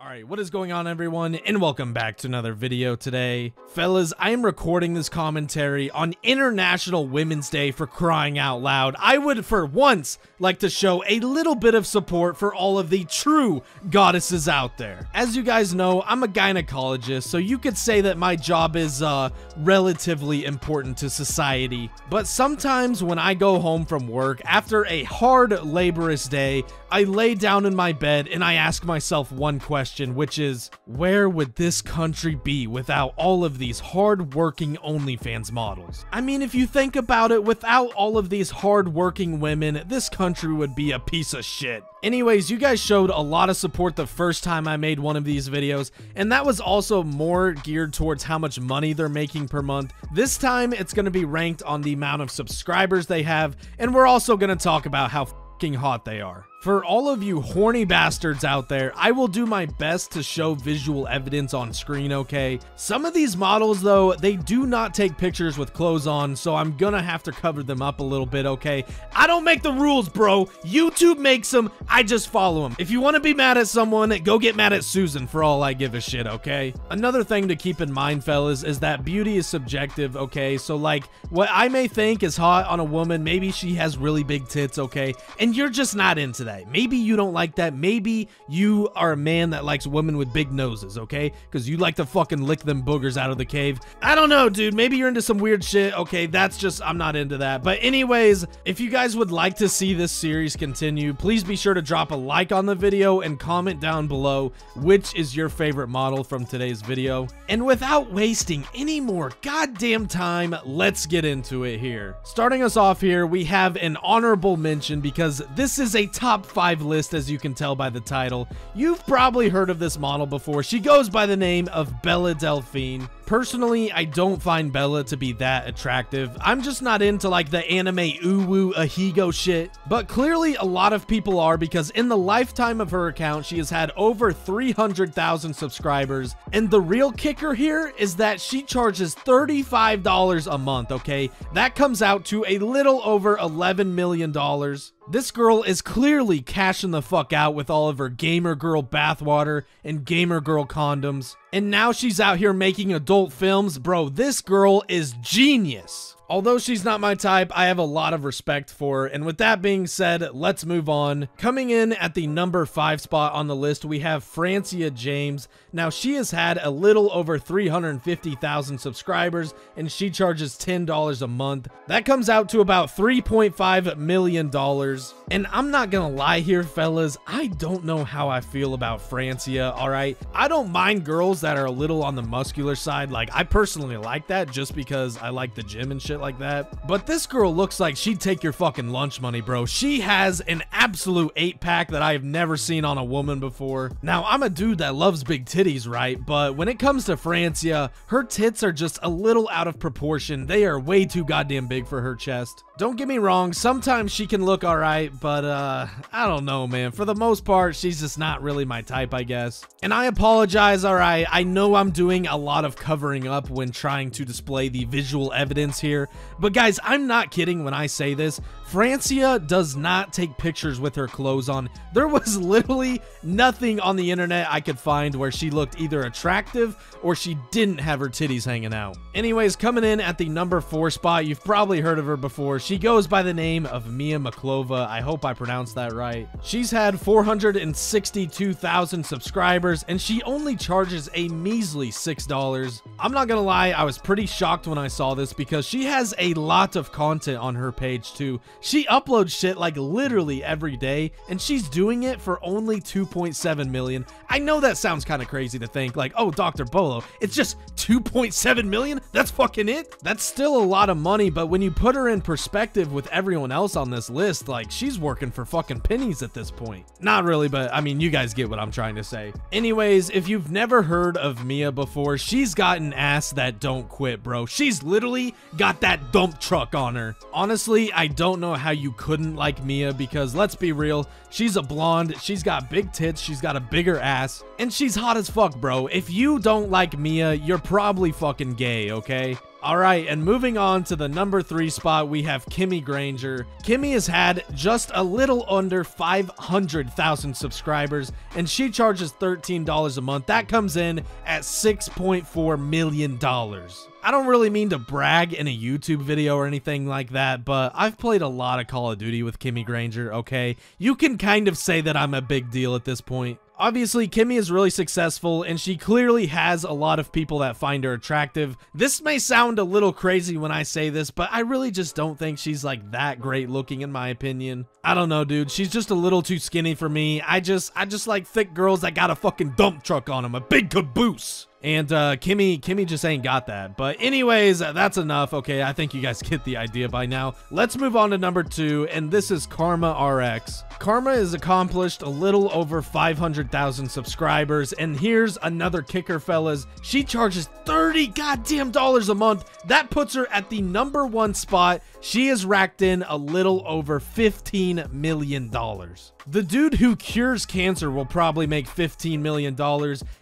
Alright, what is going on everyone, and welcome back to another video today. Fellas, I am recording this commentary on International Women's Day for crying out loud. I would, for once, like to show a little bit of support for all of the true goddesses out there. As you guys know, I'm a gynecologist, so you could say that my job is, uh, relatively important to society. But sometimes when I go home from work, after a hard, laborious day, I lay down in my bed and I ask myself one question, which is, where would this country be without all of these hard-working OnlyFans models? I mean, if you think about it, without all of these hard-working women, this country would be a piece of shit. Anyways, you guys showed a lot of support the first time I made one of these videos, and that was also more geared towards how much money they're making per month. This time, it's going to be ranked on the amount of subscribers they have, and we're also going to talk about how hot they are. For all of you horny bastards out there, I will do my best to show visual evidence on screen, okay? Some of these models, though, they do not take pictures with clothes on, so I'm gonna have to cover them up a little bit, okay? I don't make the rules, bro. YouTube makes them, I just follow them. If you want to be mad at someone, go get mad at Susan for all I give a shit, okay? Another thing to keep in mind, fellas, is that beauty is subjective, okay? So, like, what I may think is hot on a woman, maybe she has really big tits, okay? And you're just not into that. Maybe you don't like that. Maybe you are a man that likes women with big noses, okay? Because you like to fucking lick them boogers out of the cave. I don't know, dude. Maybe you're into some weird shit. Okay, that's just, I'm not into that. But anyways, if you guys would like to see this series continue, please be sure to drop a like on the video and comment down below which is your favorite model from today's video. And without wasting any more goddamn time, let's get into it here. Starting us off here, we have an honorable mention because this is a top 5 list as you can tell by the title. You've probably heard of this model before. She goes by the name of Bella Delphine. Personally, I don't find Bella to be that attractive. I'm just not into like the anime uwu ahegao shit. But clearly a lot of people are because in the lifetime of her account, she has had over 300,000 subscribers. And the real kicker here is that she charges $35 a month, okay? That comes out to a little over $11 million. This girl is clearly cashing the fuck out with all of her gamer girl bathwater and gamer girl condoms. And now she's out here making adult films. Bro, this girl is genius. Although she's not my type, I have a lot of respect for her. And with that being said, let's move on. Coming in at the number 5 spot on the list, we have Francia James. Now, she has had a little over 350,000 subscribers, and she charges $10 a month. That comes out to about $3.5 million. And I'm not gonna lie here, fellas, I don't know how I feel about Francia, alright? I don't mind girls that are a little on the muscular side. Like, I personally like that just because I like the gym and shit shit like that. But this girl looks like she'd take your fucking lunch money, bro. She has an absolute eight pack that I have never seen on a woman before. Now, I'm a dude that loves big titties, right? But when it comes to Francia, her tits are just a little out of proportion. They are way too goddamn big for her chest. Don't get me wrong, sometimes she can look alright, but uh, I don't know, man. For the most part, she's just not really my type, I guess. And I apologize, alright. I know I'm doing a lot of covering up when trying to display the visual evidence here, but guys, I'm not kidding when I say this. Francia does not take pictures with her clothes on. There was literally nothing on the internet I could find where she looked either attractive or she didn't have her titties hanging out. Anyways, coming in at the number 4 spot, you've probably heard of her before. She goes by the name of Mia Maklova. I hope I pronounced that right. She's had 462,000 subscribers and she only charges a measly $6. I'm not gonna lie, I was pretty shocked when I saw this because she has a lot of content on her page too. She uploads shit like literally every day, and she's doing it for only 2.7 million. I know that sounds kind of crazy to think, like, oh, Dr. Bolo, it's just 2.7 million? That's fucking it? That's still a lot of money, but when you put her in perspective with everyone else on this list, like, she's working for fucking pennies at this point. Not really, but I mean, you guys get what I'm trying to say. Anyways, if you've never heard of Mia before, she's got an ass that don't quit, bro. She's literally got that dump truck on her. Honestly, I don't know know how you couldn't like Mia because let's be real, she's a blonde, she's got big tits, she's got a bigger ass, and she's hot as fuck, bro. If you don't like Mia, you're probably fucking gay, okay? All right, and moving on to the number three spot, we have Kimmy Granger. Kimmy has had just a little under 500,000 subscribers, and she charges $13 a month. That comes in at $6.4 million. I don't really mean to brag in a YouTube video or anything like that, but I've played a lot of Call of Duty with Kimmy Granger, okay? You can kind of say that I'm a big deal at this point. Obviously, Kimmy is really successful, and she clearly has a lot of people that find her attractive. This may sound a little crazy when I say this, but I really just don't think she's like that great looking in my opinion. I don't know, dude. She's just a little too skinny for me. I just, I just like thick girls that got a fucking dump truck on them, a big caboose. And uh, Kimmy, Kimmy just ain't got that. But anyways, that's enough. Okay, I think you guys get the idea by now. Let's move on to number two, and this is Karma RX. Karma has accomplished a little over 500,000 subscribers, and here's another kicker, fellas. She charges 30 goddamn dollars a month. That puts her at the number one spot. She has racked in a little over 15 million dollars. The dude who cures cancer will probably make $15 million,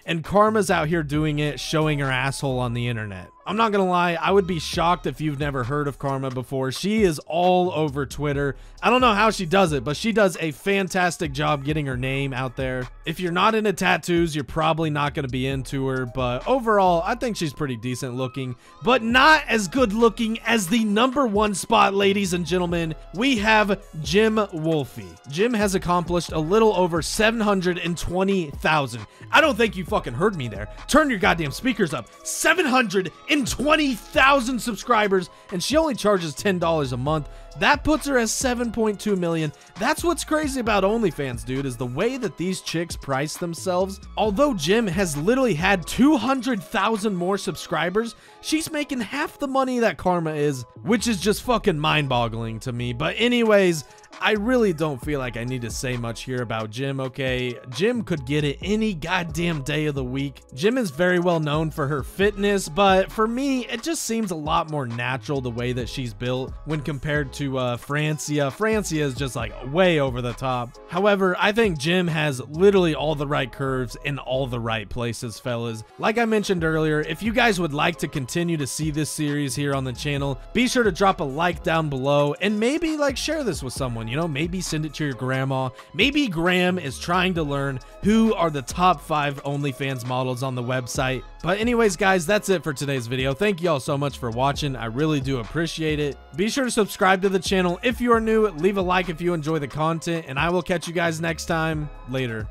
and Karma's out here doing it, showing her asshole on the internet. I'm not gonna lie, I would be shocked if you've never heard of Karma before. She is all over Twitter. I don't know how she does it, but she does a fantastic job getting her name out there. If you're not into tattoos, you're probably not gonna be into her, but overall, I think she's pretty decent looking, but not as good looking as the number one spot, ladies and gentlemen. We have Jim Wolfe. Jim has accomplished a little over 720,000. I don't think you fucking heard me there. Turn your goddamn speakers up. 700 20,000 subscribers, and she only charges $10 a month. That puts her at 7.2 million. That's what's crazy about OnlyFans, dude, is the way that these chicks price themselves. Although Jim has literally had 200,000 more subscribers, she's making half the money that Karma is, which is just fucking mind-boggling to me. But anyways, I really don't feel like I need to say much here about Jim, okay? Jim could get it any goddamn day of the week. Jim is very well known for her fitness, but for me, it just seems a lot more natural the way that she's built when compared to uh, Francia. Francia is just like way over the top. However, I think Jim has literally all the right curves in all the right places, fellas. Like I mentioned earlier, if you guys would like to continue to see this series here on the channel, be sure to drop a like down below and maybe like share this with someone you know, maybe send it to your grandma. Maybe Graham is trying to learn who are the top five OnlyFans models on the website. But anyways, guys, that's it for today's video. Thank you all so much for watching. I really do appreciate it. Be sure to subscribe to the channel if you are new. Leave a like if you enjoy the content, and I will catch you guys next time. Later.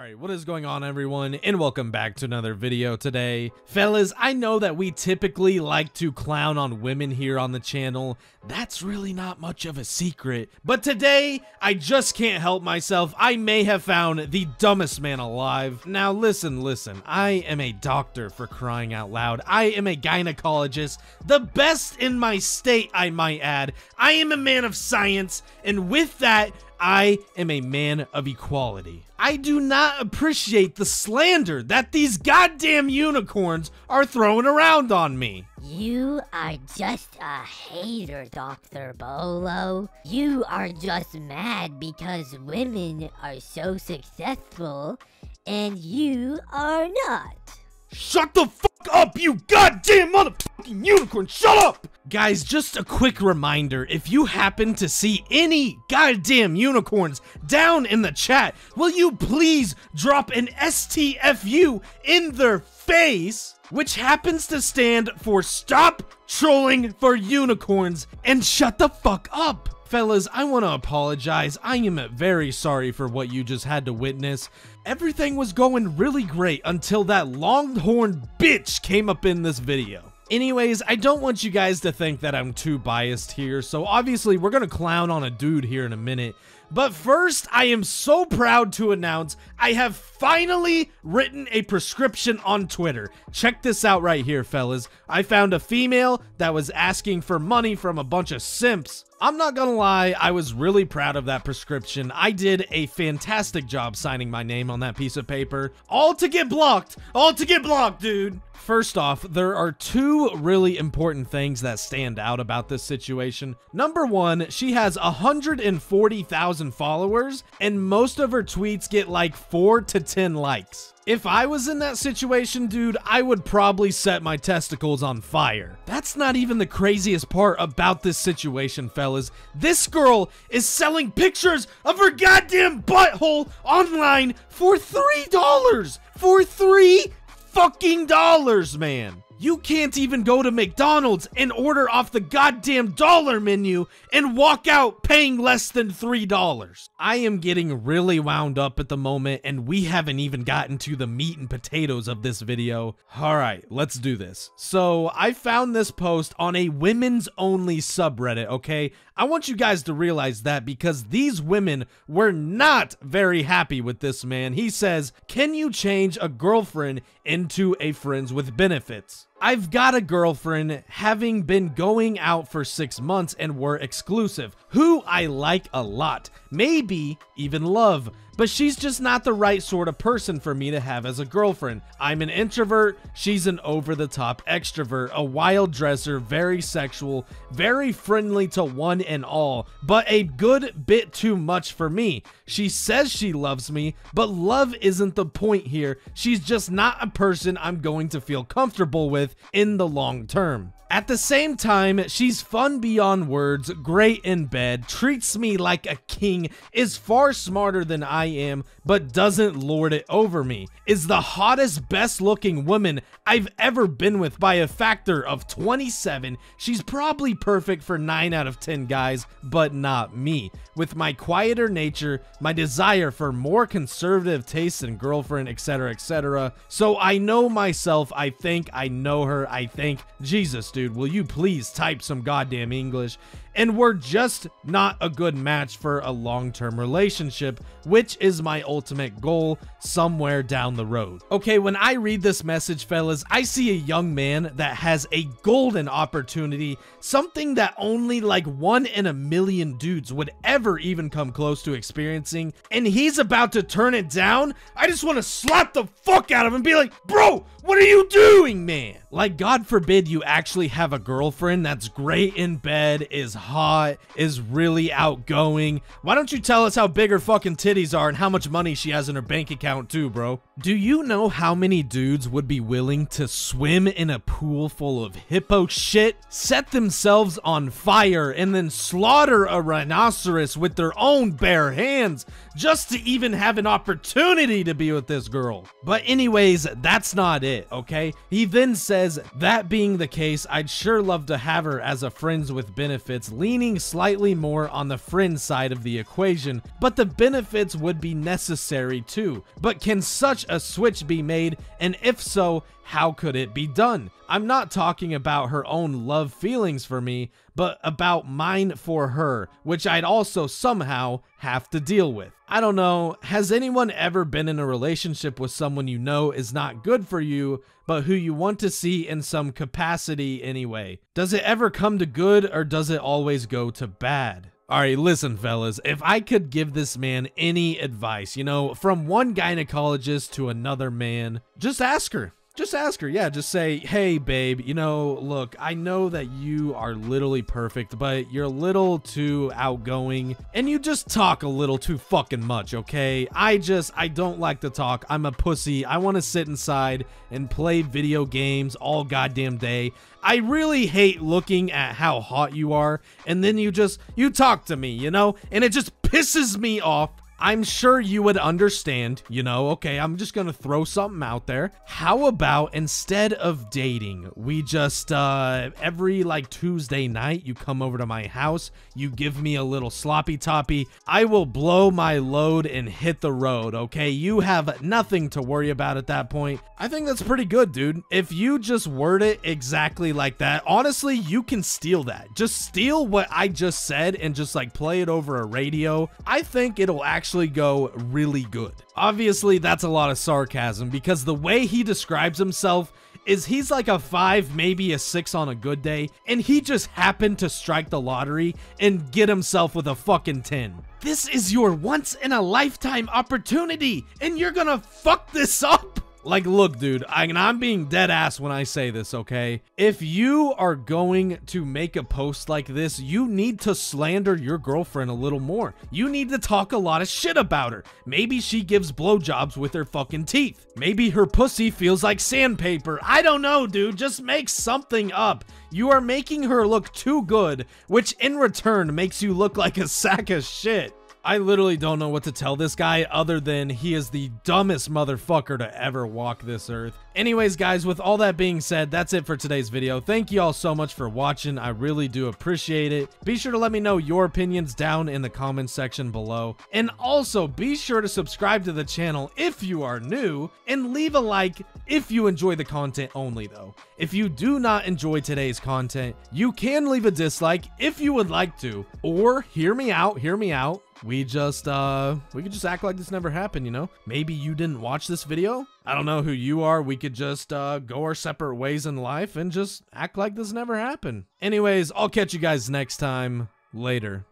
Alright, what is going on everyone, and welcome back to another video today. Fellas, I know that we typically like to clown on women here on the channel. That's really not much of a secret. But today, I just can't help myself. I may have found the dumbest man alive. Now listen, listen, I am a doctor for crying out loud. I am a gynecologist, the best in my state, I might add. I am a man of science, and with that, I am a man of equality. I do not appreciate the slander that these goddamn unicorns are throwing around on me. You are just a hater, Dr. Bolo. You are just mad because women are so successful and you are not. Shut the fuck up, you goddamn motherfucking unicorn! Shut up! Guys, just a quick reminder, if you happen to see any goddamn unicorns down in the chat, will you please drop an STFU in their face, which happens to stand for Stop Trolling for Unicorns and shut the fuck up! Fellas, I want to apologize. I am very sorry for what you just had to witness. Everything was going really great until that longhorn bitch came up in this video. Anyways, I don't want you guys to think that I'm too biased here, so obviously we're gonna clown on a dude here in a minute. But first, I am so proud to announce I have finally written a prescription on Twitter. Check this out right here, fellas. I found a female that was asking for money from a bunch of simps I'm not gonna lie, I was really proud of that prescription. I did a fantastic job signing my name on that piece of paper. All to get blocked! All to get blocked, dude! First off, there are two really important things that stand out about this situation. Number one, she has 140,000 followers, and most of her tweets get like 4 to 10 likes. If I was in that situation, dude, I would probably set my testicles on fire. That's not even the craziest part about this situation, fellas. This girl is selling pictures of her goddamn butthole online for $3! For 3 fucking dollars, man. You can't even go to McDonald's and order off the goddamn dollar menu and walk out paying less than $3. I am getting really wound up at the moment and we haven't even gotten to the meat and potatoes of this video. Alright, let's do this. So, I found this post on a women's only subreddit, okay? I want you guys to realize that because these women were not very happy with this man. He says, can you change a girlfriend into a friends with benefits? I've got a girlfriend having been going out for six months and we're exclusive, who I like a lot, maybe even love but she's just not the right sort of person for me to have as a girlfriend. I'm an introvert, she's an over-the-top extrovert, a wild dresser, very sexual, very friendly to one and all, but a good bit too much for me. She says she loves me, but love isn't the point here. She's just not a person I'm going to feel comfortable with in the long term. At the same time, she's fun beyond words, great in bed, treats me like a king, is far smarter than I am, but doesn't lord it over me, is the hottest, best looking woman I've ever been with by a factor of 27. She's probably perfect for 9 out of 10 guys, but not me. With my quieter nature, my desire for more conservative tastes in girlfriend, etc., etc. So I know myself, I think I know her, I think, Jesus, dude dude, will you please type some goddamn English? And we're just not a good match for a long-term relationship, which is my ultimate goal somewhere down the road. Okay, when I read this message, fellas, I see a young man that has a golden opportunity, something that only like one in a million dudes would ever even come close to experiencing, and he's about to turn it down? I just want to slap the fuck out of him and be like, bro, what are you doing, man? Like, God forbid you actually have a girlfriend that's great in bed, is hot, is really outgoing. Why don't you tell us how big her fucking titties are and how much money she has in her bank account too, bro? Do you know how many dudes would be willing to swim in a pool full of hippo shit, set themselves on fire, and then slaughter a rhinoceros with their own bare hands just to even have an opportunity to be with this girl? But anyways, that's not it, okay? He then says, that being the case, I'd sure love to have her as a friends with benefits leaning slightly more on the friend side of the equation, but the benefits would be necessary too. But can such a switch be made, and if so, how could it be done? I'm not talking about her own love feelings for me, but about mine for her, which I'd also somehow have to deal with. I don't know, has anyone ever been in a relationship with someone you know is not good for you, but who you want to see in some capacity anyway? Does it ever come to good or does it always go to bad? Alright, listen, fellas, if I could give this man any advice, you know, from one gynecologist to another man, just ask her. Just ask her, yeah, just say, hey, babe, you know, look, I know that you are literally perfect, but you're a little too outgoing, and you just talk a little too fucking much, okay? I just, I don't like to talk. I'm a pussy. I want to sit inside and play video games all goddamn day. I really hate looking at how hot you are, and then you just, you talk to me, you know? And it just pisses me off I'm sure you would understand, you know, okay, I'm just gonna throw something out there. How about instead of dating, we just, uh, every like Tuesday night, you come over to my house, you give me a little sloppy toppy, I will blow my load and hit the road, okay? You have nothing to worry about at that point. I think that's pretty good, dude. If you just word it exactly like that, honestly, you can steal that. Just steal what I just said and just like play it over a radio. I think it'll actually actually go really good. Obviously, that's a lot of sarcasm because the way he describes himself is he's like a 5, maybe a 6 on a good day, and he just happened to strike the lottery and get himself with a fucking 10. This is your once in a lifetime opportunity, and you're gonna fuck this up? Like, look, dude, I, and I'm being dead ass when I say this, okay? If you are going to make a post like this, you need to slander your girlfriend a little more. You need to talk a lot of shit about her. Maybe she gives blowjobs with her fucking teeth. Maybe her pussy feels like sandpaper. I don't know, dude. Just make something up. You are making her look too good, which in return makes you look like a sack of shit. I literally don't know what to tell this guy other than he is the dumbest motherfucker to ever walk this earth. Anyways, guys, with all that being said, that's it for today's video. Thank you all so much for watching. I really do appreciate it. Be sure to let me know your opinions down in the comments section below. And also, be sure to subscribe to the channel if you are new, and leave a like if you enjoy the content only, though. If you do not enjoy today's content, you can leave a dislike if you would like to, or hear me out, hear me out, we just uh we could just act like this never happened you know? Maybe you didn't watch this video? I don't know who you are. We could just uh go our separate ways in life and just act like this never happened. Anyways i'll catch you guys next time. Later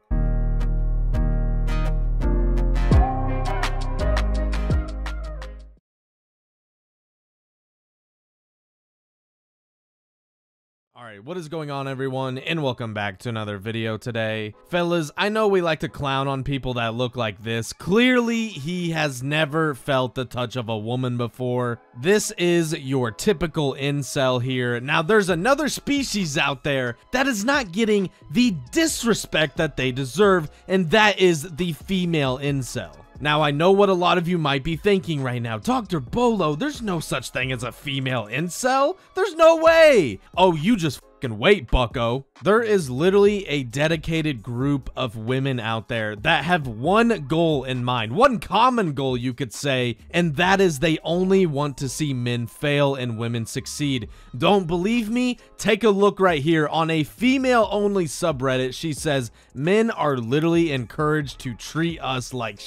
Alright, what is going on everyone, and welcome back to another video today. Fellas, I know we like to clown on people that look like this. Clearly, he has never felt the touch of a woman before. This is your typical incel here. Now, there's another species out there that is not getting the disrespect that they deserve, and that is the female incel. Now, I know what a lot of you might be thinking right now. Dr. Bolo, there's no such thing as a female incel. There's no way. Oh, you just fucking wait, bucko. There is literally a dedicated group of women out there that have one goal in mind, one common goal, you could say, and that is they only want to see men fail and women succeed. Don't believe me? Take a look right here on a female-only subreddit. She says, men are literally encouraged to treat us like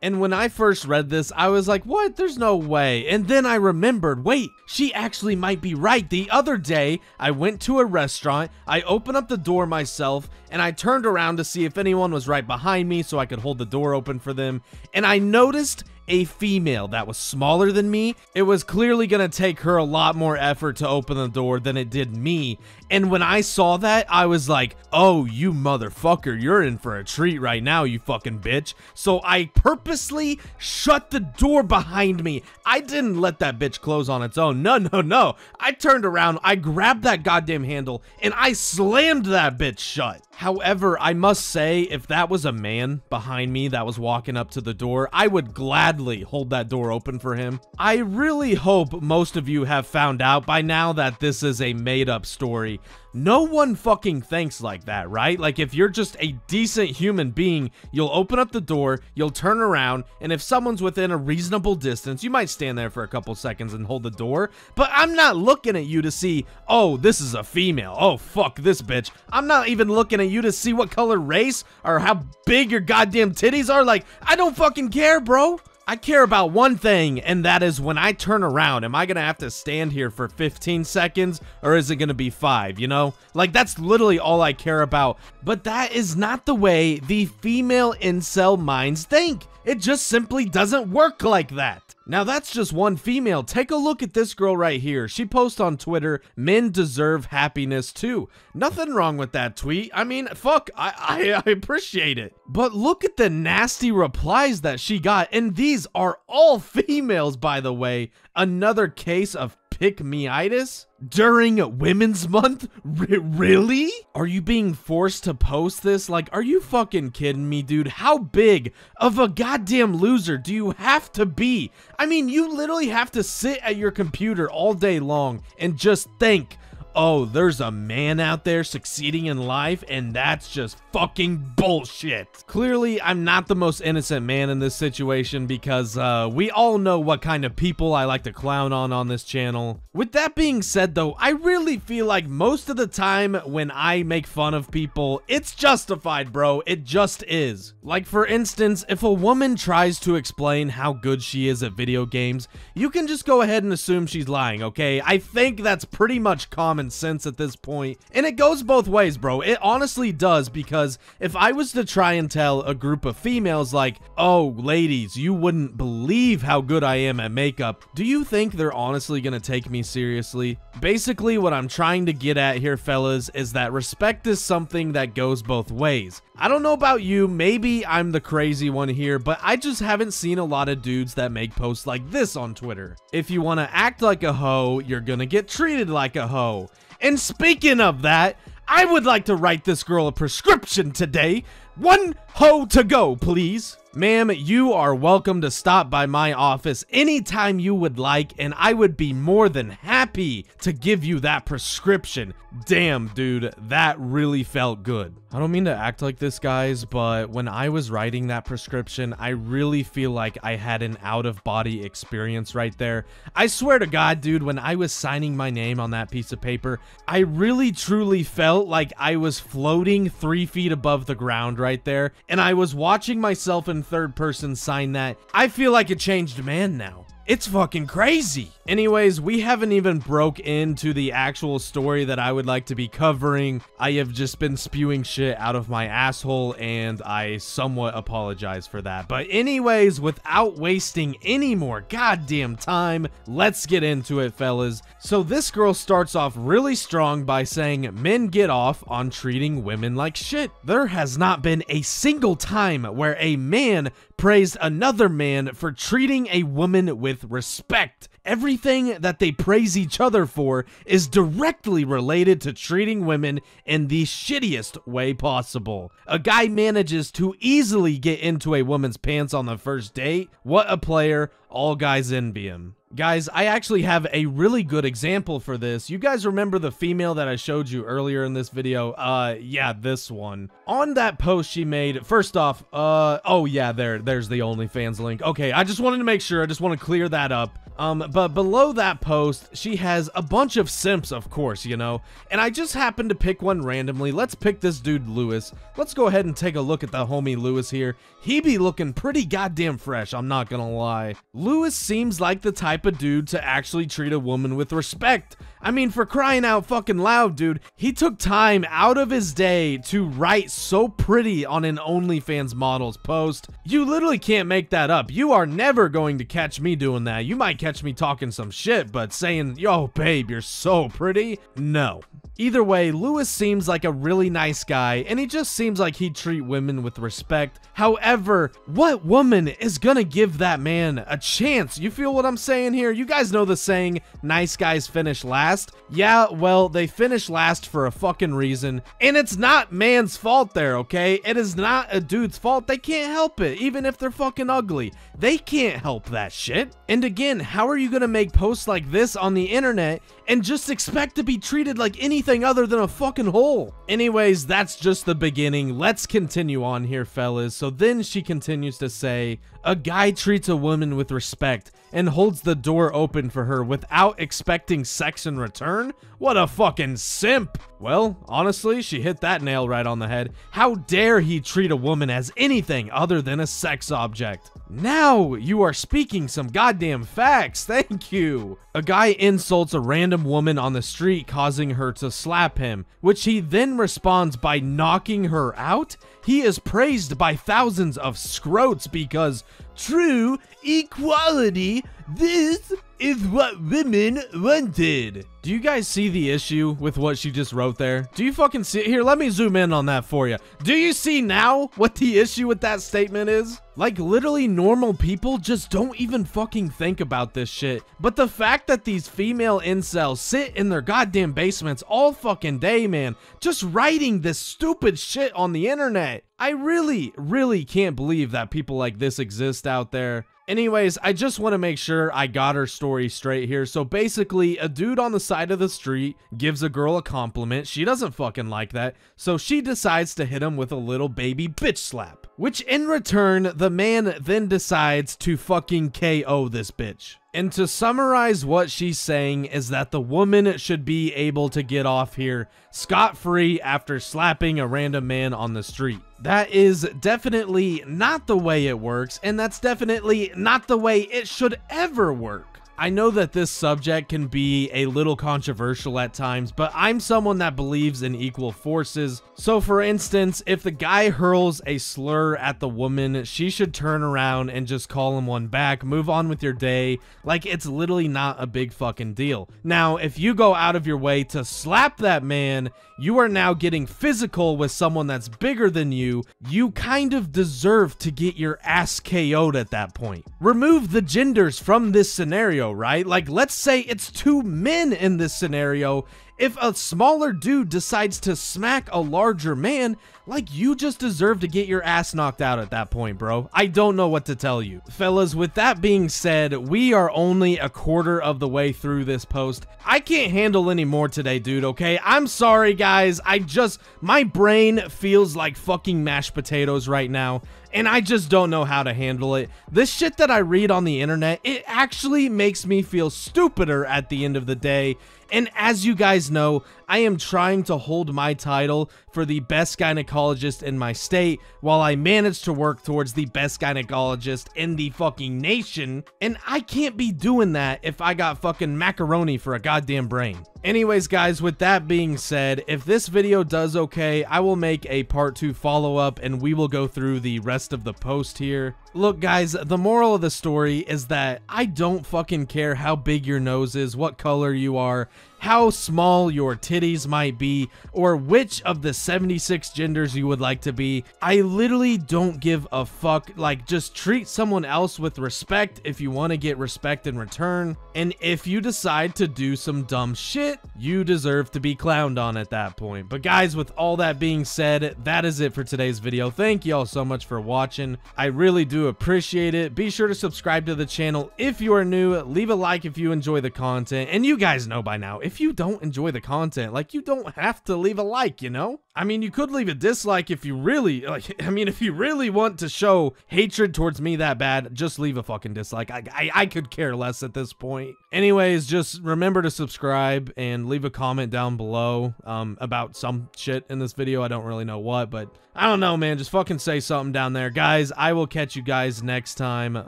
and when I first read this, I was like, what? There's no way. And then I remembered, wait, she actually might be right. The other day, I went to a restaurant, I opened up the door myself, and I turned around to see if anyone was right behind me so I could hold the door open for them. And I noticed a female that was smaller than me, it was clearly going to take her a lot more effort to open the door than it did me. And when I saw that, I was like, oh, you motherfucker, you're in for a treat right now, you fucking bitch. So I purposely shut the door behind me. I didn't let that bitch close on its own. No, no, no. I turned around, I grabbed that goddamn handle, and I slammed that bitch shut. However, I must say, if that was a man behind me that was walking up to the door, I would gladly hold that door open for him. I really hope most of you have found out by now that this is a made-up story. No one fucking thinks like that, right? Like, if you're just a decent human being, you'll open up the door, you'll turn around, and if someone's within a reasonable distance, you might stand there for a couple seconds and hold the door, but I'm not looking at you to see, oh, this is a female. Oh, fuck this bitch. I'm not even looking at you to see what color race or how big your goddamn titties are. Like, I don't fucking care, bro. I care about one thing, and that is when I turn around, am I going to have to stand here for 15 seconds, or is it going to be 5, you know? Like, that's literally all I care about. But that is not the way the female incel minds think. It just simply doesn't work like that. Now that's just one female. Take a look at this girl right here. She posts on Twitter, men deserve happiness too. Nothing wrong with that tweet. I mean, fuck, I, I, I appreciate it. But look at the nasty replies that she got. And these are all females, by the way. Another case of pick meitis during Women's Month? R really? Are you being forced to post this? Like, are you fucking kidding me, dude? How big of a goddamn loser do you have to be? I mean, you literally have to sit at your computer all day long and just think, oh, there's a man out there succeeding in life, and that's just fucking bullshit. Clearly, I'm not the most innocent man in this situation because uh, we all know what kind of people I like to clown on on this channel. With that being said, though, I really feel like most of the time when I make fun of people, it's justified, bro. It just is. Like, for instance, if a woman tries to explain how good she is at video games, you can just go ahead and assume she's lying, okay? I think that's pretty much common sense at this point. And it goes both ways, bro. It honestly does because if I was to try and tell a group of females like, oh, ladies, you wouldn't believe how good I am at makeup, do you think they're honestly gonna take me seriously? Basically, what I'm trying to get at here, fellas, is that respect is something that goes both ways. I don't know about you, maybe I'm the crazy one here, but I just haven't seen a lot of dudes that make posts like this on Twitter. If you want to act like a hoe, you're gonna get treated like a hoe. And speaking of that, I would like to write this girl a prescription today. One hoe to go, please. Ma'am, you are welcome to stop by my office anytime you would like, and I would be more than happy to give you that prescription. Damn, dude, that really felt good. I don't mean to act like this, guys, but when I was writing that prescription, I really feel like I had an out-of-body experience right there. I swear to God, dude, when I was signing my name on that piece of paper, I really truly felt like I was floating three feet above the ground right there, and I was watching myself in third person sign that. I feel like a changed man now. It's fucking crazy. Anyways, we haven't even broke into the actual story that I would like to be covering. I have just been spewing shit out of my asshole and I somewhat apologize for that. But anyways, without wasting any more goddamn time, let's get into it, fellas. So this girl starts off really strong by saying men get off on treating women like shit. There has not been a single time where a man praised another man for treating a woman with respect. Everything that they praise each other for is directly related to treating women in the shittiest way possible. A guy manages to easily get into a woman's pants on the first date. What a player. All guys envy him. Guys, I actually have a really good example for this. You guys remember the female that I showed you earlier in this video? Uh, yeah, this one. On that post she made, first off, uh, oh yeah, there, there's the OnlyFans link. Okay, I just wanted to make sure, I just want to clear that up. Um, but below that post, she has a bunch of simps, of course, you know, and I just happened to pick one randomly. Let's pick this dude, Lewis. Let's go ahead and take a look at the homie Lewis here. He be looking pretty goddamn fresh, I'm not gonna lie. Lewis seems like the type of dude to actually treat a woman with respect. I mean, for crying out fucking loud, dude, he took time out of his day to write so pretty on an OnlyFans model's post. You literally can't make that up. You are never going to catch me doing that. You might catch me talking some shit, but saying, yo, babe, you're so pretty? No. Either way, Lewis seems like a really nice guy, and he just seems like he'd treat women with respect. However, what woman is gonna give that man a chance? You feel what I'm saying here? You guys know the saying, nice guys finish last? Yeah, well, they finish last for a fucking reason, and it's not man's fault there, okay? It is not a dude's fault. They can't help it, even if they're fucking ugly. They can't help that shit. And again, how are you gonna make posts like this on the internet and just expect to be treated like anything other than a fucking hole. Anyways, that's just the beginning. Let's continue on here, fellas. So then she continues to say, a guy treats a woman with respect and holds the door open for her without expecting sex in return? What a fucking simp! Well, honestly, she hit that nail right on the head. How dare he treat a woman as anything other than a sex object? Now you are speaking some goddamn facts, thank you! A guy insults a random woman on the street causing her to slap him, which he then responds by knocking her out? He is praised by thousands of scrotes because true equality, this is what women wanted. Do you guys see the issue with what she just wrote there? Do you fucking see it? Here, let me zoom in on that for you. Do you see now what the issue with that statement is? Like, literally normal people just don't even fucking think about this shit. But the fact that these female incels sit in their goddamn basements all fucking day, man, just writing this stupid shit on the internet. I really, really can't believe that people like this exist out there. Anyways, I just want to make sure I got her story straight here. So basically, a dude on the side of the street gives a girl a compliment. She doesn't fucking like that. So she decides to hit him with a little baby bitch slap. Which in return, the man then decides to fucking KO this bitch. And to summarize what she's saying is that the woman should be able to get off here scot-free after slapping a random man on the street. That is definitely not the way it works, and that's definitely not the way it should ever work. I know that this subject can be a little controversial at times, but I'm someone that believes in equal forces. So for instance, if the guy hurls a slur at the woman, she should turn around and just call him one back, move on with your day, like it's literally not a big fucking deal. Now, if you go out of your way to slap that man, you are now getting physical with someone that's bigger than you. You kind of deserve to get your ass KO'd at that point. Remove the genders from this scenario right? Like, let's say it's two men in this scenario. If a smaller dude decides to smack a larger man, like, you just deserve to get your ass knocked out at that point, bro. I don't know what to tell you. Fellas, with that being said, we are only a quarter of the way through this post. I can't handle any more today, dude, okay? I'm sorry, guys. I just, my brain feels like fucking mashed potatoes right now and I just don't know how to handle it. This shit that I read on the internet, it actually makes me feel stupider at the end of the day. And as you guys know, I am trying to hold my title for the best gynecologist in my state while I managed to work towards the best gynecologist in the fucking nation. And I can't be doing that if I got fucking macaroni for a goddamn brain. Anyways, guys, with that being said, if this video does okay, I will make a part 2 follow-up and we will go through the rest of the post here. Look, guys, the moral of the story is that I don't fucking care how big your nose is, what color you are, how small your titties might be, or which of the 76 genders you would like to be. I literally don't give a fuck. Like, just treat someone else with respect if you want to get respect in return. And if you decide to do some dumb shit, you deserve to be clowned on at that point. But guys, with all that being said, that is it for today's video. Thank you all so much for watching. I really do appreciate it. Be sure to subscribe to the channel if you are new. Leave a like if you enjoy the content. And you guys know by now, if you don't enjoy the content, like you don't have to leave a like, you know? I mean, you could leave a dislike if you really, like, I mean, if you really want to show hatred towards me that bad, just leave a fucking dislike. I, I, I could care less at this point. Anyways, just remember to subscribe and leave a comment down below um, about some shit in this video. I don't really know what, but I don't know, man. Just fucking say something down there. Guys, I will catch you guys next time.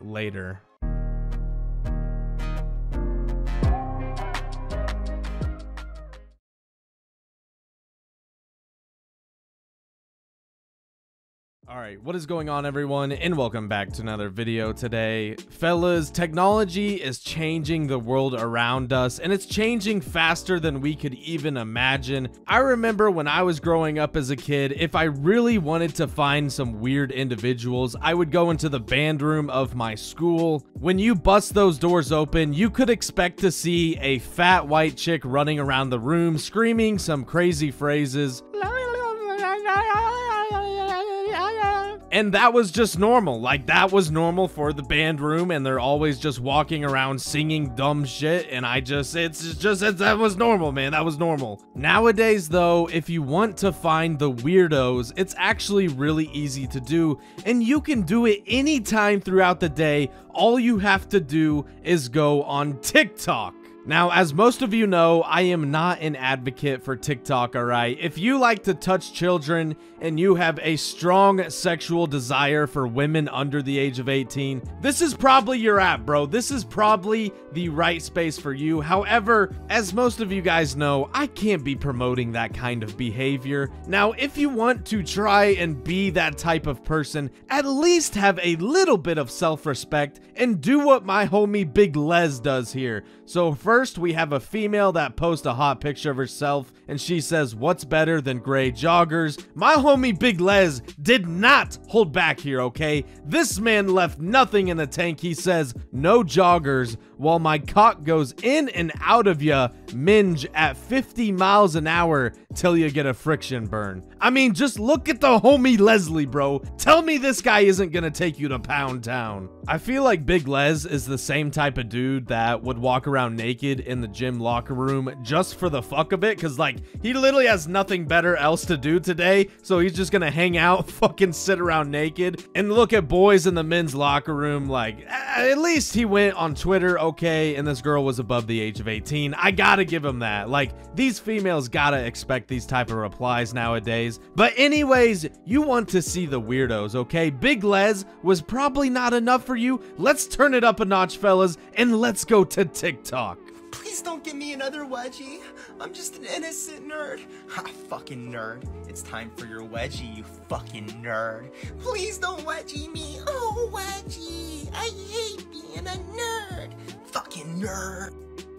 Later. Alright, what is going on everyone, and welcome back to another video today. Fellas, technology is changing the world around us, and it's changing faster than we could even imagine. I remember when I was growing up as a kid, if I really wanted to find some weird individuals, I would go into the band room of my school. When you bust those doors open, you could expect to see a fat white chick running around the room, screaming some crazy phrases. And that was just normal. Like, that was normal for the band room, and they're always just walking around singing dumb shit. And I just, it's just, it's, that was normal, man. That was normal. Nowadays, though, if you want to find the weirdos, it's actually really easy to do. And you can do it anytime throughout the day. All you have to do is go on TikTok. Now, as most of you know, I am not an advocate for TikTok, alright? If you like to touch children and you have a strong sexual desire for women under the age of 18, this is probably your app, bro. This is probably the right space for you. However, as most of you guys know, I can't be promoting that kind of behavior. Now, if you want to try and be that type of person, at least have a little bit of self-respect and do what my homie Big Les does here. So first, first, we have a female that posts a hot picture of herself, and she says, What's better than gray joggers? My homie Big Les did not hold back here, okay? This man left nothing in the tank. He says, No joggers, while my cock goes in and out of ya, minge at 50 miles an hour till you get a friction burn. I mean, just look at the homie Leslie, bro. Tell me this guy isn't gonna take you to Pound Town. I feel like Big Les is the same type of dude that would walk around naked in the gym locker room just for the fuck of it, because, like, he literally has nothing better else to do today, so he's just gonna hang out, fucking sit around naked, and look at boys in the men's locker room, like, at least he went on Twitter, okay, and this girl was above the age of 18. I gotta give him that. Like, these females gotta expect these type of replies nowadays. But anyways, you want to see the weirdos, okay? Big Les was probably not enough for you. Let's turn it up a notch, fellas, and let's go to TikTok. Please don't give me another wedgie. I'm just an innocent nerd. Ha, fucking nerd. It's time for your wedgie, you fucking nerd. Please don't wedgie me. Oh, wedgie. I hate being a nerd. Fucking nerd.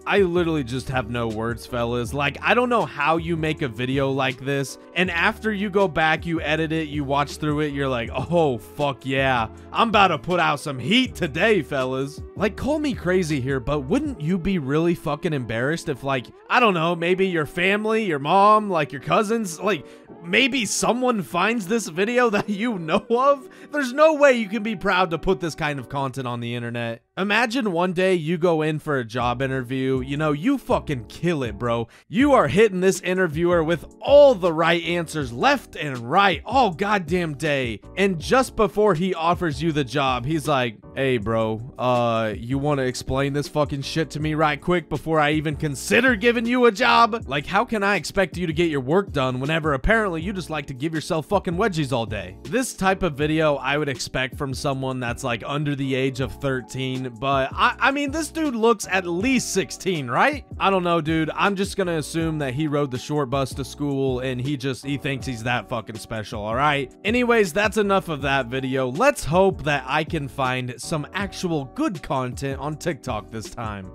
I literally just have no words, fellas. Like, I don't know how you make a video like this, and after you go back, you edit it, you watch through it, you're like, oh, fuck yeah. I'm about to put out some heat today, fellas. Like, call me crazy here, but wouldn't you be really fucking embarrassed if, like, I don't know, maybe your family, your mom, like your cousins, like, maybe someone finds this video that you know of? There's no way you can be proud to put this kind of content on the internet. Imagine one day you go in for a job interview, you know, you fucking kill it, bro. You are hitting this interviewer with all the right answers left and right all goddamn day. And just before he offers you the job, he's like, hey, bro, uh, you want to explain this fucking shit to me right quick before I even consider giving you a job? Like, how can I expect you to get your work done whenever apparently you just like to give yourself fucking wedgies all day? This type of video I would expect from someone that's like under the age of 13 but I, I mean, this dude looks at least 16, right? I don't know, dude. I'm just gonna assume that he rode the short bus to school and he just, he thinks he's that fucking special, all right? Anyways, that's enough of that video. Let's hope that I can find some actual good content on TikTok this time.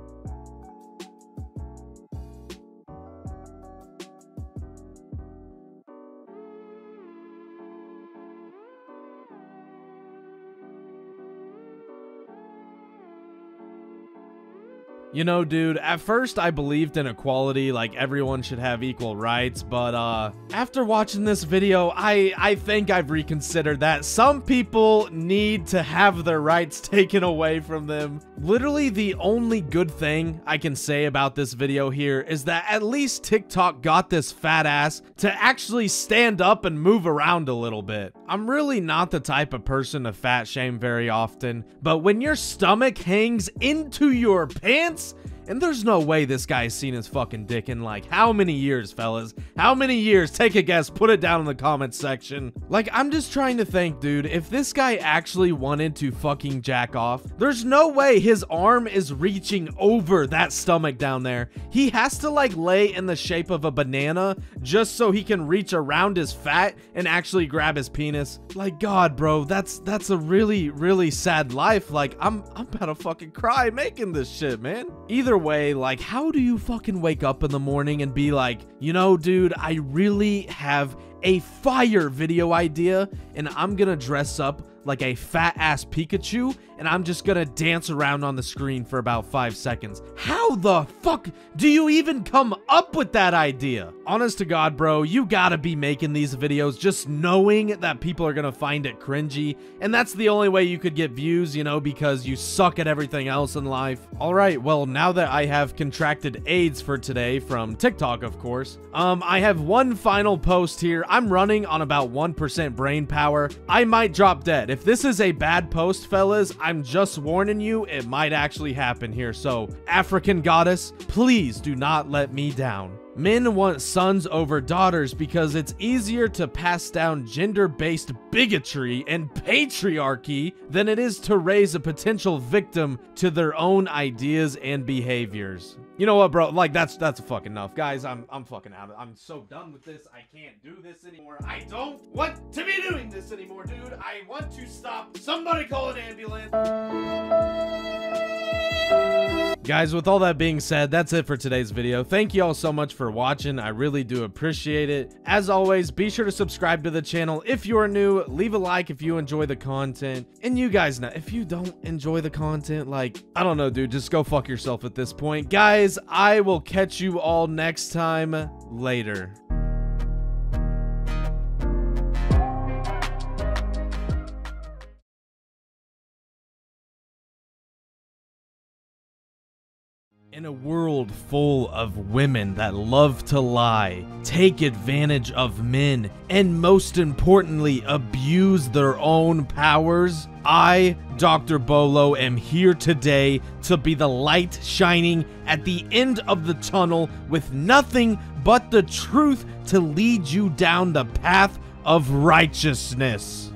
You know, dude, at first I believed in equality, like everyone should have equal rights, but uh, after watching this video, I, I think I've reconsidered that. Some people need to have their rights taken away from them. Literally the only good thing I can say about this video here is that at least TikTok got this fat ass to actually stand up and move around a little bit. I'm really not the type of person to fat shame very often, but when your stomach hangs into your pants, and there's no way this guy's seen his fucking dick in like how many years, fellas? How many years? Take a guess. Put it down in the comments section. Like, I'm just trying to think, dude, if this guy actually wanted to fucking jack off, there's no way his arm is reaching over that stomach down there. He has to like lay in the shape of a banana just so he can reach around his fat and actually grab his penis. Like, God, bro, that's that's a really, really sad life. Like, I'm I'm about to fucking cry making this shit, man. Either either way, like, how do you fucking wake up in the morning and be like, you know, dude, I really have a fire video idea and I'm gonna dress up like a fat ass Pikachu and I'm just gonna dance around on the screen for about five seconds. How the fuck do you even come up with that idea? Honest to God, bro, you gotta be making these videos just knowing that people are gonna find it cringy, and that's the only way you could get views, you know, because you suck at everything else in life. Alright, well, now that I have contracted AIDS for today, from TikTok, of course, um, I have one final post here. I'm running on about 1% brain power. I might drop dead. If this is a bad post, fellas, I'm just warning you, it might actually happen here. So, African goddess, please do not let me down. Men want sons over daughters because it's easier to pass down gender-based bigotry and patriarchy than it is to raise a potential victim to their own ideas and behaviors. You know what, bro? Like that's that's fucking enough, guys. I'm I'm fucking out. Of, I'm so done with this. I can't do this anymore. I don't want to be doing this anymore, dude. I want to stop. Somebody call an ambulance. Guys, with all that being said, that's it for today's video. Thank you all so much for watching. I really do appreciate it. As always, be sure to subscribe to the channel if you are new. Leave a like if you enjoy the content. And you guys know, if you don't enjoy the content, like, I don't know, dude, just go fuck yourself at this point. Guys, I will catch you all next time. Later. In a world full of women that love to lie, take advantage of men, and most importantly, abuse their own powers, I, Dr. Bolo, am here today to be the light shining at the end of the tunnel with nothing but the truth to lead you down the path of righteousness.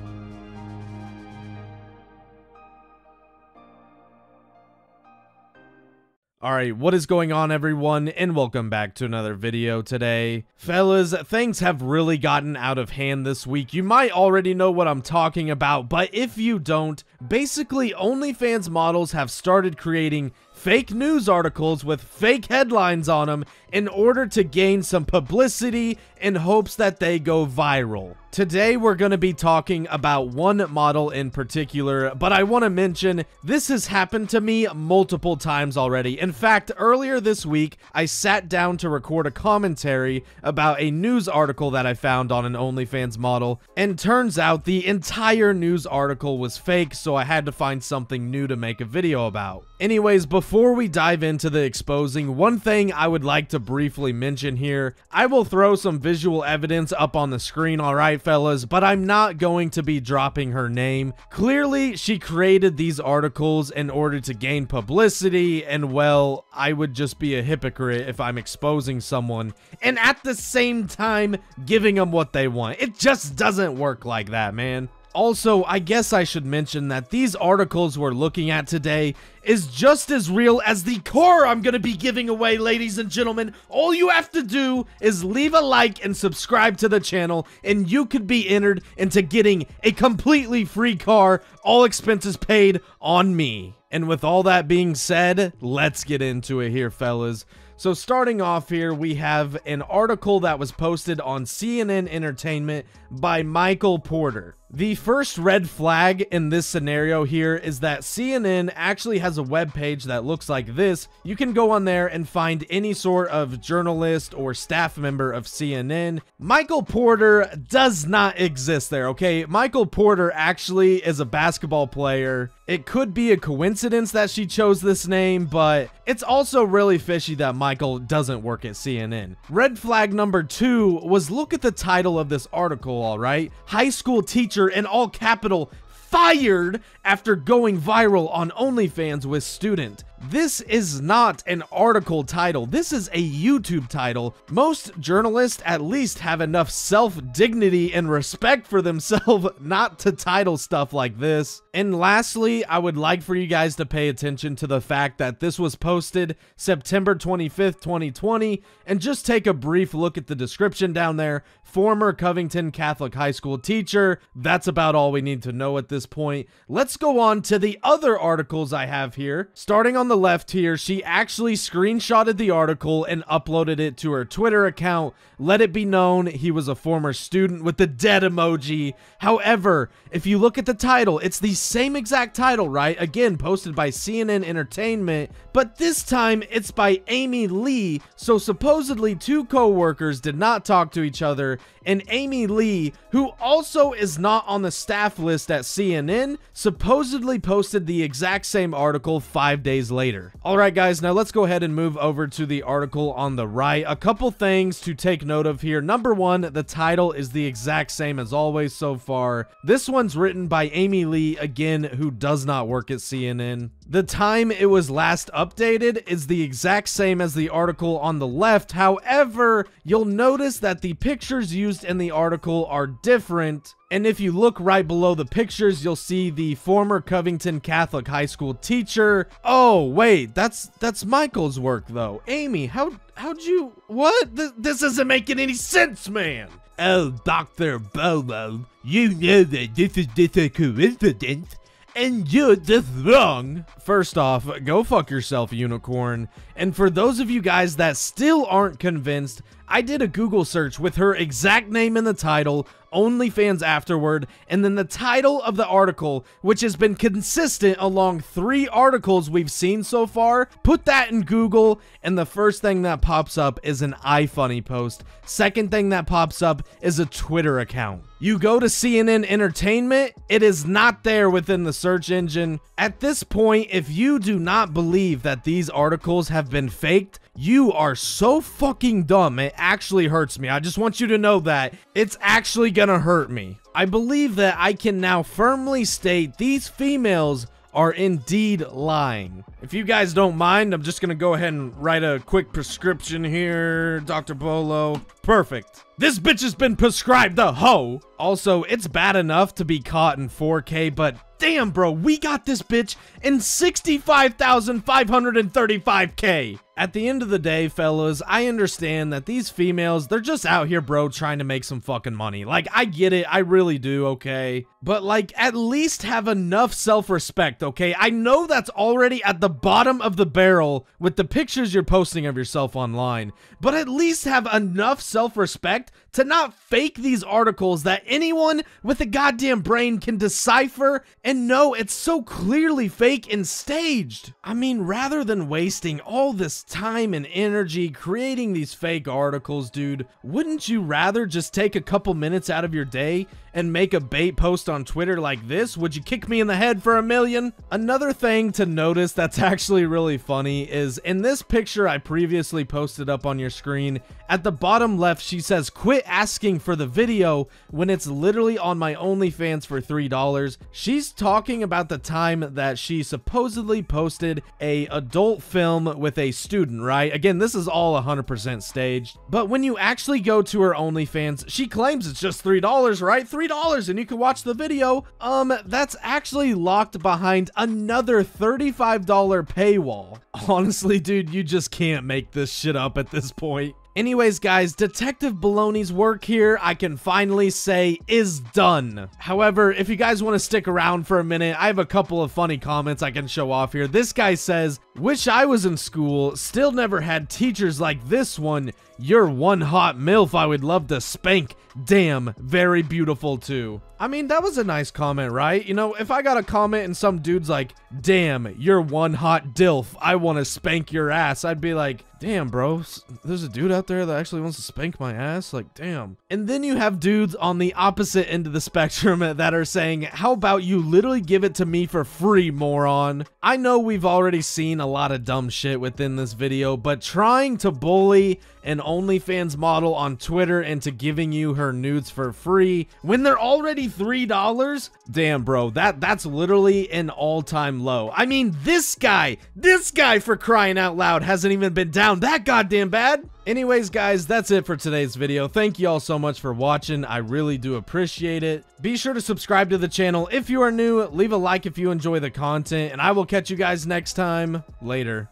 Alright, what is going on everyone, and welcome back to another video today. Fellas, things have really gotten out of hand this week. You might already know what I'm talking about, but if you don't, basically OnlyFans models have started creating fake news articles with fake headlines on them in order to gain some publicity in hopes that they go viral. Today we're going to be talking about one model in particular, but I want to mention this has happened to me multiple times already. In fact, earlier this week, I sat down to record a commentary about a news article that I found on an OnlyFans model, and turns out the entire news article was fake, so I had to find something new to make a video about. Anyways, before we dive into the exposing, one thing I would like to briefly mention here, I will throw some visual evidence up on the screen, alright fellas, but I'm not going to be dropping her name. Clearly, she created these articles in order to gain publicity, and well, I would just be a hypocrite if I'm exposing someone and at the same time giving them what they want. It just doesn't work like that, man. Also, I guess I should mention that these articles we're looking at today is just as real as the core I'm going to be giving away, ladies and gentlemen. All you have to do is leave a like and subscribe to the channel, and you could be entered into getting a completely free car, all expenses paid on me. And with all that being said, let's get into it here, fellas. So starting off here, we have an article that was posted on CNN Entertainment by Michael Porter. The first red flag in this scenario here is that CNN actually has a web page that looks like this. You can go on there and find any sort of journalist or staff member of CNN. Michael Porter does not exist there, okay? Michael Porter actually is a basketball player. It could be a coincidence that she chose this name, but it's also really fishy that Michael doesn't work at CNN. Red flag number two was look at the title of this article, alright? High school teacher in all capital fired after going viral on OnlyFans with student. This is not an article title. This is a YouTube title. Most journalists at least have enough self-dignity and respect for themselves not to title stuff like this. And lastly, I would like for you guys to pay attention to the fact that this was posted September 25th, 2020, and just take a brief look at the description down there. Former Covington Catholic High School teacher. That's about all we need to know at this point. Let's go on to the other articles I have here. Starting on the left here, she actually screenshotted the article and uploaded it to her Twitter account. Let it be known he was a former student with the dead emoji. However, if you look at the title, it's the same exact title, right? Again, posted by CNN Entertainment, but this time it's by Amy Lee. So supposedly two co-workers did not talk to each other and Amy Lee, who also is not on the staff list at CNN, supposedly posted the exact same article five days later. Alright guys, now let's go ahead and move over to the article on the right. A couple things to take note of here. Number one, the title is the exact same as always so far. This one's written by Amy Lee, again, who does not work at CNN. The time it was last updated is the exact same as the article on the left. However, you'll notice that the pictures used in the article are different. And if you look right below the pictures, you'll see the former Covington Catholic High School teacher. Oh, wait, that's that's Michael's work though. Amy, how how'd you what? Th this isn't making any sense, man. Oh, Dr. Bolo, you know that this is just a coincidence. And you're just wrong. First off, go fuck yourself, unicorn. And for those of you guys that still aren't convinced, I did a Google search with her exact name in the title, OnlyFans afterward, and then the title of the article, which has been consistent along three articles we've seen so far. Put that in Google, and the first thing that pops up is an iFunny post. Second thing that pops up is a Twitter account. You go to CNN Entertainment, it is not there within the search engine. At this point, if you do not believe that these articles have been faked, you are so fucking dumb. It actually hurts me. I just want you to know that. It's actually gonna hurt me. I believe that I can now firmly state these females are indeed lying. If you guys don't mind, I'm just gonna go ahead and write a quick prescription here, Dr. Bolo. Perfect. This bitch has been prescribed the hoe. Also, it's bad enough to be caught in 4K, but damn, bro, we got this bitch in 65,535K. At the end of the day, fellas, I understand that these females, they're just out here, bro, trying to make some fucking money. Like, I get it. I really do, okay? But, like, at least have enough self-respect, okay? I know that's already at the bottom of the barrel with the pictures you're posting of yourself online, but at least have enough self-respect to not fake these articles that anyone with a goddamn brain can decipher and know it's so clearly fake and staged. I mean, rather than wasting all this time and energy creating these fake articles, dude, wouldn't you rather just take a couple minutes out of your day and make a bait post on Twitter like this? Would you kick me in the head for a million? Another thing to notice that's actually really funny is in this picture I previously posted up on your screen, at the bottom left she says quit asking for the video when it's literally on my OnlyFans for $3. She's talking about the time that she supposedly posted a adult film with a student, right? Again, this is all 100% staged. But when you actually go to her OnlyFans, she claims it's just $3, right? $3 and you can watch the video. Um, that's actually locked behind another $35 paywall. Honestly, dude, you just can't make this shit up at this point. Anyways, guys, Detective Baloney's work here, I can finally say, is done. However, if you guys want to stick around for a minute, I have a couple of funny comments I can show off here. This guy says, Wish I was in school, still never had teachers like this one. You're one hot MILF I would love to spank. Damn, very beautiful too. I mean, that was a nice comment, right? You know, if I got a comment and some dude's like, damn, you're one hot DILF, I want to spank your ass, I'd be like, damn, bro, there's a dude out there that actually wants to spank my ass? Like, damn. And then you have dudes on the opposite end of the spectrum that are saying, how about you literally give it to me for free, moron? I know we've already seen a lot of dumb shit within this video, but trying to bully an OnlyFans model on Twitter into giving you her nudes for free when they're already $3? Damn, bro, that that's literally an all-time low. I mean, this guy, this guy for crying out loud hasn't even been down that goddamn bad. Anyways, guys, that's it for today's video. Thank you all so much for watching. I really do appreciate it. Be sure to subscribe to the channel if you are new. Leave a like if you enjoy the content, and I will catch you guys next time. Later.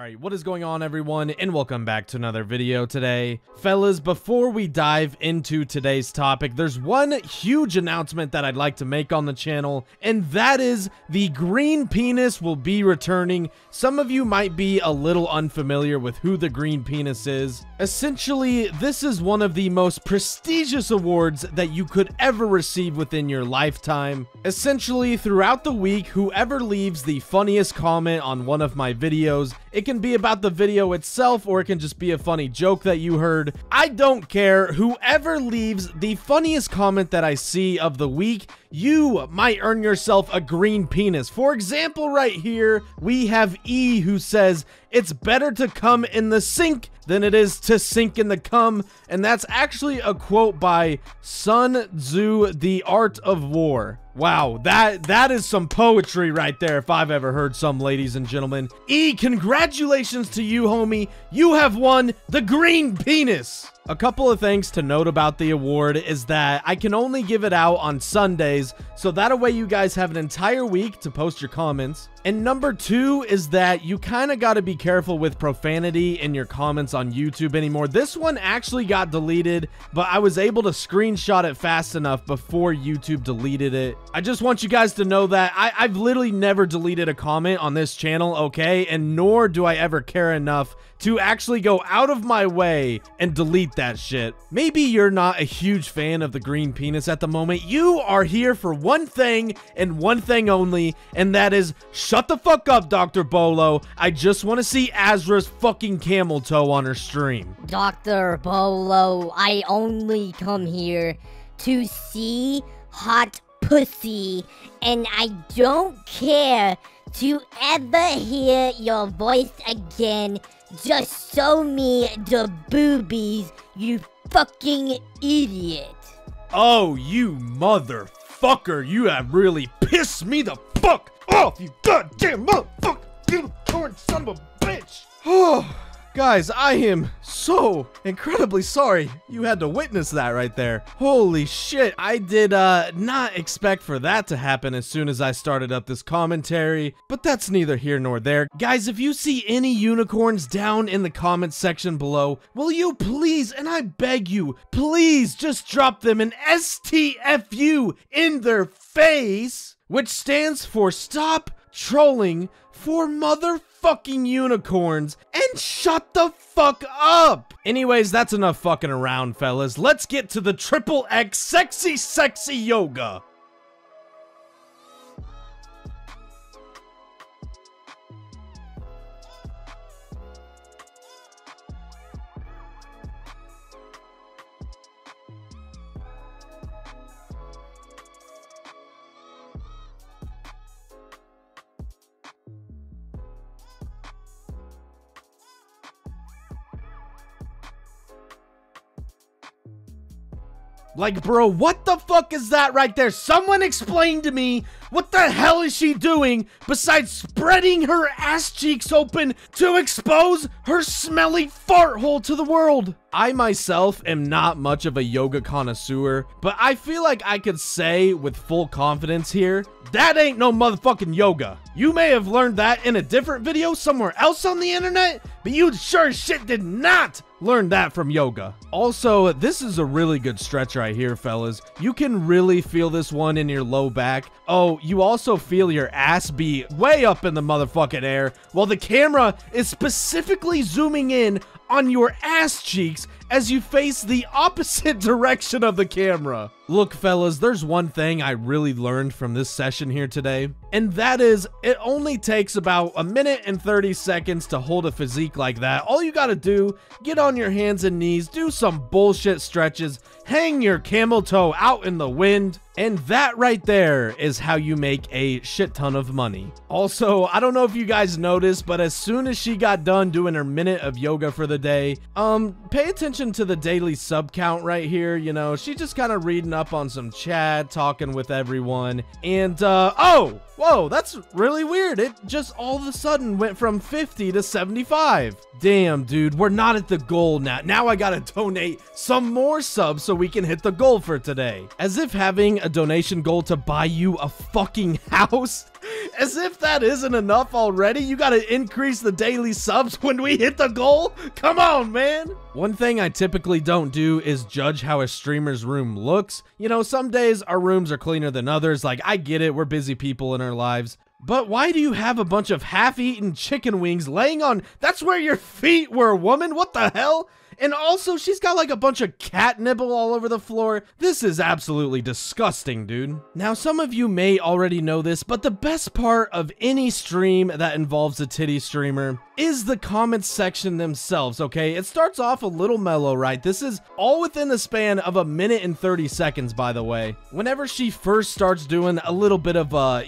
Alright, what is going on everyone, and welcome back to another video today. Fellas, before we dive into today's topic, there's one huge announcement that I'd like to make on the channel, and that is the Green Penis will be returning. Some of you might be a little unfamiliar with who the Green Penis is. Essentially, this is one of the most prestigious awards that you could ever receive within your lifetime. Essentially, throughout the week, whoever leaves the funniest comment on one of my videos, it can be about the video itself or it can just be a funny joke that you heard. I don't care. Whoever leaves the funniest comment that I see of the week, you might earn yourself a green penis. For example, right here, we have E who says, it's better to come in the sink than it is to sink in the cum. And that's actually a quote by Sun Tzu, The Art of War. Wow, that that is some poetry right there if I've ever heard some, ladies and gentlemen. E, congratulations to you, homie. You have won the green penis. A couple of things to note about the award is that I can only give it out on Sundays, so that way you guys have an entire week to post your comments. And number two is that you kind of got to be careful with profanity in your comments on YouTube anymore. This one actually got deleted, but I was able to screenshot it fast enough before YouTube deleted it. I just want you guys to know that I, I've literally never deleted a comment on this channel, okay? And nor do I ever care enough to actually go out of my way and delete that shit. Maybe you're not a huge fan of the green penis at the moment. You are here for one thing and one thing only, and that is shut the fuck up, Dr. Bolo. I just want to see Azra's fucking camel toe on her stream. Dr. Bolo, I only come here to see hot pussy, and I don't care to ever hear your voice again. Just show me the boobies, you fucking idiot. Oh, you motherfucker. You have really pissed me the fuck off, you goddamn motherfucker. Unicorn son of a bitch. Guys, I am so incredibly sorry you had to witness that right there. Holy shit, I did uh not expect for that to happen as soon as I started up this commentary, but that's neither here nor there. Guys, if you see any unicorns down in the comments section below, will you please, and I beg you, please just drop them an STFU in their face, which stands for Stop Trolling for Motherfucking unicorns and shut the fuck up. Anyways, that's enough fucking around, fellas. Let's get to the triple X sexy, sexy yoga. Like, bro, what the fuck is that right there? Someone explain to me what the hell is she doing besides spreading her ass cheeks open to expose her smelly fart hole to the world? I myself am not much of a yoga connoisseur, but I feel like I could say with full confidence here, that ain't no motherfucking yoga. You may have learned that in a different video somewhere else on the internet, but you sure as shit did not learn that from yoga. Also, this is a really good stretch right here, fellas. You can really feel this one in your low back. Oh, you also feel your ass be way up in the motherfucking air while the camera is specifically zooming in on your ass cheeks as you face the opposite direction of the camera. Look, fellas, there's one thing I really learned from this session here today, and that is it only takes about a minute and 30 seconds to hold a physique like that. All you gotta do, get on your hands and knees, do some bullshit stretches, hang your camel toe out in the wind, and that right there is how you make a shit ton of money. Also, I don't know if you guys noticed, but as soon as she got done doing her minute of yoga for the day, um, pay attention to the daily sub count right here. You know, she just kind of reading on some chat, talking with everyone. And, uh, oh, whoa, that's really weird. It just all of a sudden went from 50 to 75. Damn, dude, we're not at the goal now. Now I gotta donate some more subs so we can hit the goal for today. As if having a donation goal to buy you a fucking house as if that isn't enough already, you gotta increase the daily subs when we hit the goal? Come on, man! One thing I typically don't do is judge how a streamer's room looks. You know, some days our rooms are cleaner than others, like I get it, we're busy people in our lives. But why do you have a bunch of half-eaten chicken wings laying on- That's where your feet were, woman! What the hell? And also, she's got like a bunch of cat nibble all over the floor. This is absolutely disgusting, dude. Now, some of you may already know this, but the best part of any stream that involves a titty streamer is the comments section themselves, okay? It starts off a little mellow, right? This is all within the span of a minute and 30 seconds, by the way. Whenever she first starts doing a little bit of, uh,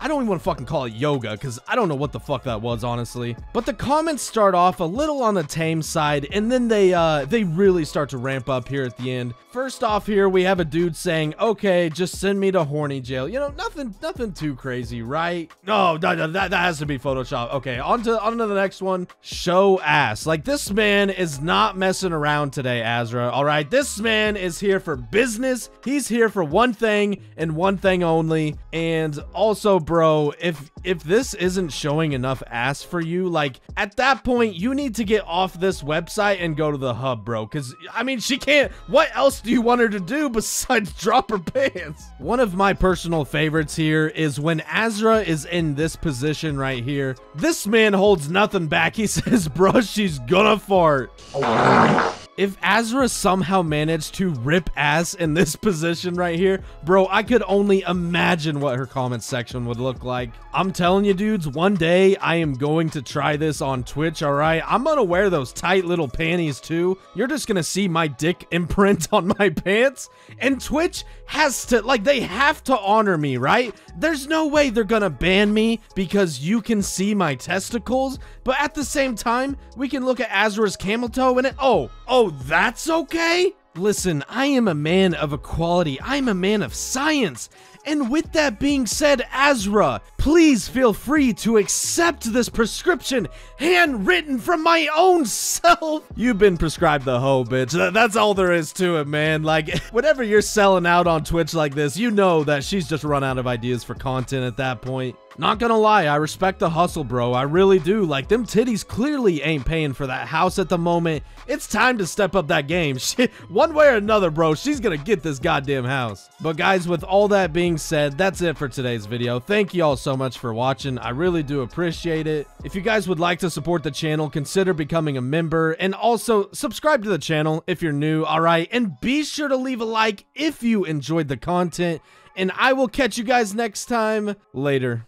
I don't even want to fucking call it yoga, because I don't know what the fuck that was, honestly. But the comments start off a little on the tame side, and then they uh they really start to ramp up here at the end. First off here, we have a dude saying, okay, just send me to horny jail. You know, nothing nothing too crazy, right? No, that, that, that has to be Photoshop. Okay, on to, on to the next one. Show ass. Like, this man is not messing around today, Azra, all right? This man is here for business. He's here for one thing and one thing only. And also, bro, if if this isn't showing enough ass for you, like, at that point, you need to get off this website and go to the hub, bro. Because, I mean, she can't... What else do you want her to do besides drop her pants? One of my personal favorites here is when Azra is in this position right here. This man holds nothing back. He says, bro, she's gonna fart. Oh, If Azra somehow managed to rip ass in this position right here, bro, I could only imagine what her comment section would look like. I'm telling you, dudes, one day I am going to try this on Twitch, all right? I'm gonna wear those tight little panties too. You're just gonna see my dick imprint on my pants. And Twitch has to, like, they have to honor me, right? There's no way they're gonna ban me because you can see my testicles, but at the same time, we can look at Azra's camel toe and it, oh, oh, that's okay? Listen, I am a man of equality. I'm a man of science. And with that being said, Azra, please feel free to accept this prescription handwritten from my own self. You've been prescribed the hoe, bitch. That's all there is to it, man. Like, whenever you're selling out on Twitch like this, you know that she's just run out of ideas for content at that point. Not gonna lie, I respect the hustle, bro. I really do. Like, them titties clearly ain't paying for that house at the moment. It's time to step up that game. Shit, one way or another, bro, she's gonna get this goddamn house. But guys, with all that being said, that's it for today's video. Thank you all so much for watching. I really do appreciate it. If you guys would like to support the channel, consider becoming a member. And also, subscribe to the channel if you're new, alright? And be sure to leave a like if you enjoyed the content. And I will catch you guys next time. Later.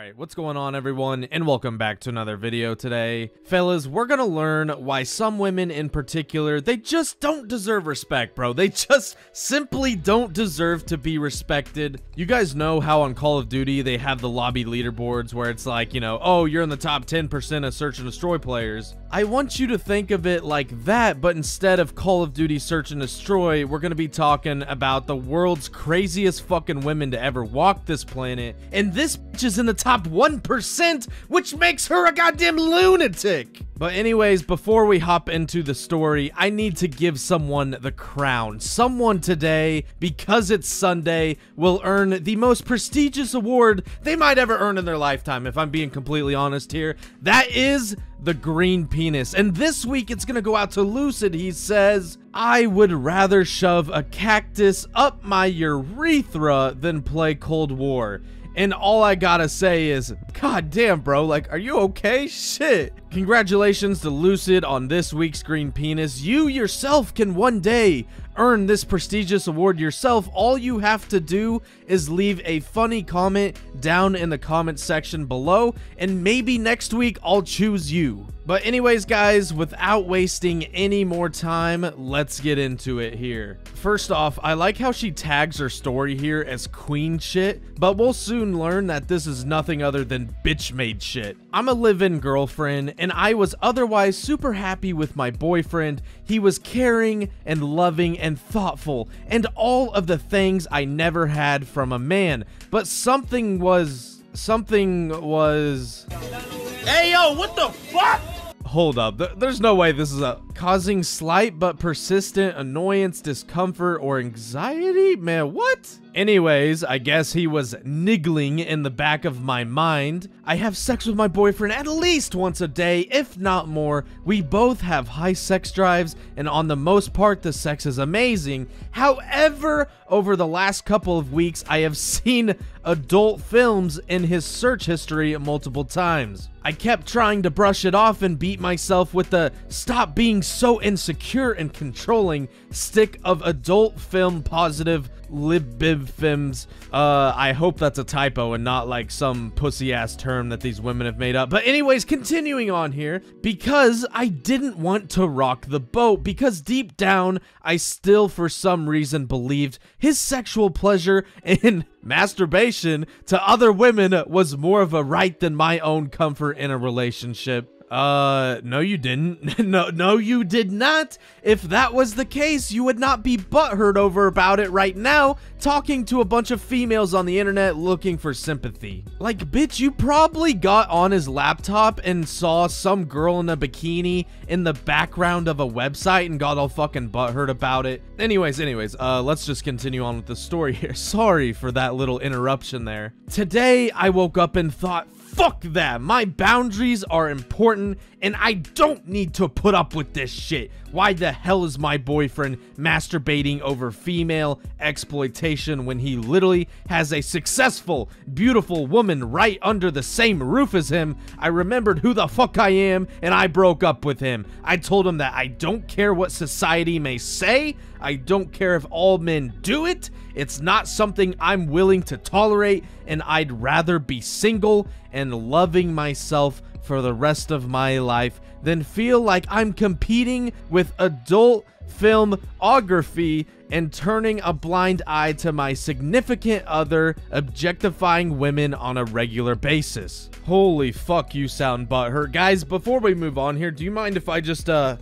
Alright, what's going on everyone, and welcome back to another video today. Fellas, we're gonna learn why some women in particular, they just don't deserve respect, bro. They just simply don't deserve to be respected. You guys know how on Call of Duty they have the lobby leaderboards where it's like, you know, oh, you're in the top 10% of Search and Destroy players. I want you to think of it like that, but instead of Call of Duty Search and Destroy, we're gonna be talking about the world's craziest fucking women to ever walk this planet, and this bitch is in the top 1%, which makes her a goddamn lunatic. But anyways, before we hop into the story, I need to give someone the crown. Someone today, because it's Sunday, will earn the most prestigious award they might ever earn in their lifetime, if I'm being completely honest here. That is the green penis. And this week it's gonna go out to Lucid. He says, I would rather shove a cactus up my urethra than play Cold War. And all I gotta say is, god damn, bro, like, are you okay? Shit. Congratulations to Lucid on this week's Green Penis. You yourself can one day earn this prestigious award yourself. All you have to do is leave a funny comment down in the comment section below, and maybe next week I'll choose you. But anyways, guys, without wasting any more time, let's get into it here. First off, I like how she tags her story here as queen shit, but we'll soon learn that this is nothing other than bitch made shit. I'm a live-in girlfriend, and I was otherwise super happy with my boyfriend. He was caring and loving and thoughtful, and all of the things I never had from a man. But something was... something was... Hey yo, what the fuck? Hold up, there's no way this is a causing slight but persistent annoyance, discomfort, or anxiety? Man, what? Anyways, I guess he was niggling in the back of my mind. I have sex with my boyfriend at least once a day, if not more. We both have high sex drives, and on the most part, the sex is amazing. However, over the last couple of weeks, I have seen adult films in his search history multiple times. I kept trying to brush it off and beat myself with the stop being so insecure and controlling stick of adult film positive libibfims. Uh, I hope that's a typo and not like some pussy ass term that these women have made up. But anyways, continuing on here, because I didn't want to rock the boat, because deep down, I still for some reason believed his sexual pleasure in masturbation to other women was more of a right than my own comfort in a relationship. Uh, no you didn't. no, no you did not. If that was the case, you would not be butthurt over about it right now, talking to a bunch of females on the internet looking for sympathy. Like, bitch, you probably got on his laptop and saw some girl in a bikini in the background of a website and got all fucking butthurt about it. Anyways, anyways, uh, let's just continue on with the story here. Sorry for that little interruption there. Today, I woke up and thought, Fuck that. My boundaries are important and I don't need to put up with this shit. Why the hell is my boyfriend masturbating over female exploitation when he literally has a successful, beautiful woman right under the same roof as him? I remembered who the fuck I am and I broke up with him. I told him that I don't care what society may say. I don't care if all men do it. It's not something I'm willing to tolerate and I'd rather be single and loving myself for the rest of my life than feel like I'm competing with adult filmography and turning a blind eye to my significant other objectifying women on a regular basis. Holy fuck, you sound butthurt. Guys, before we move on here, do you mind if I just, uh,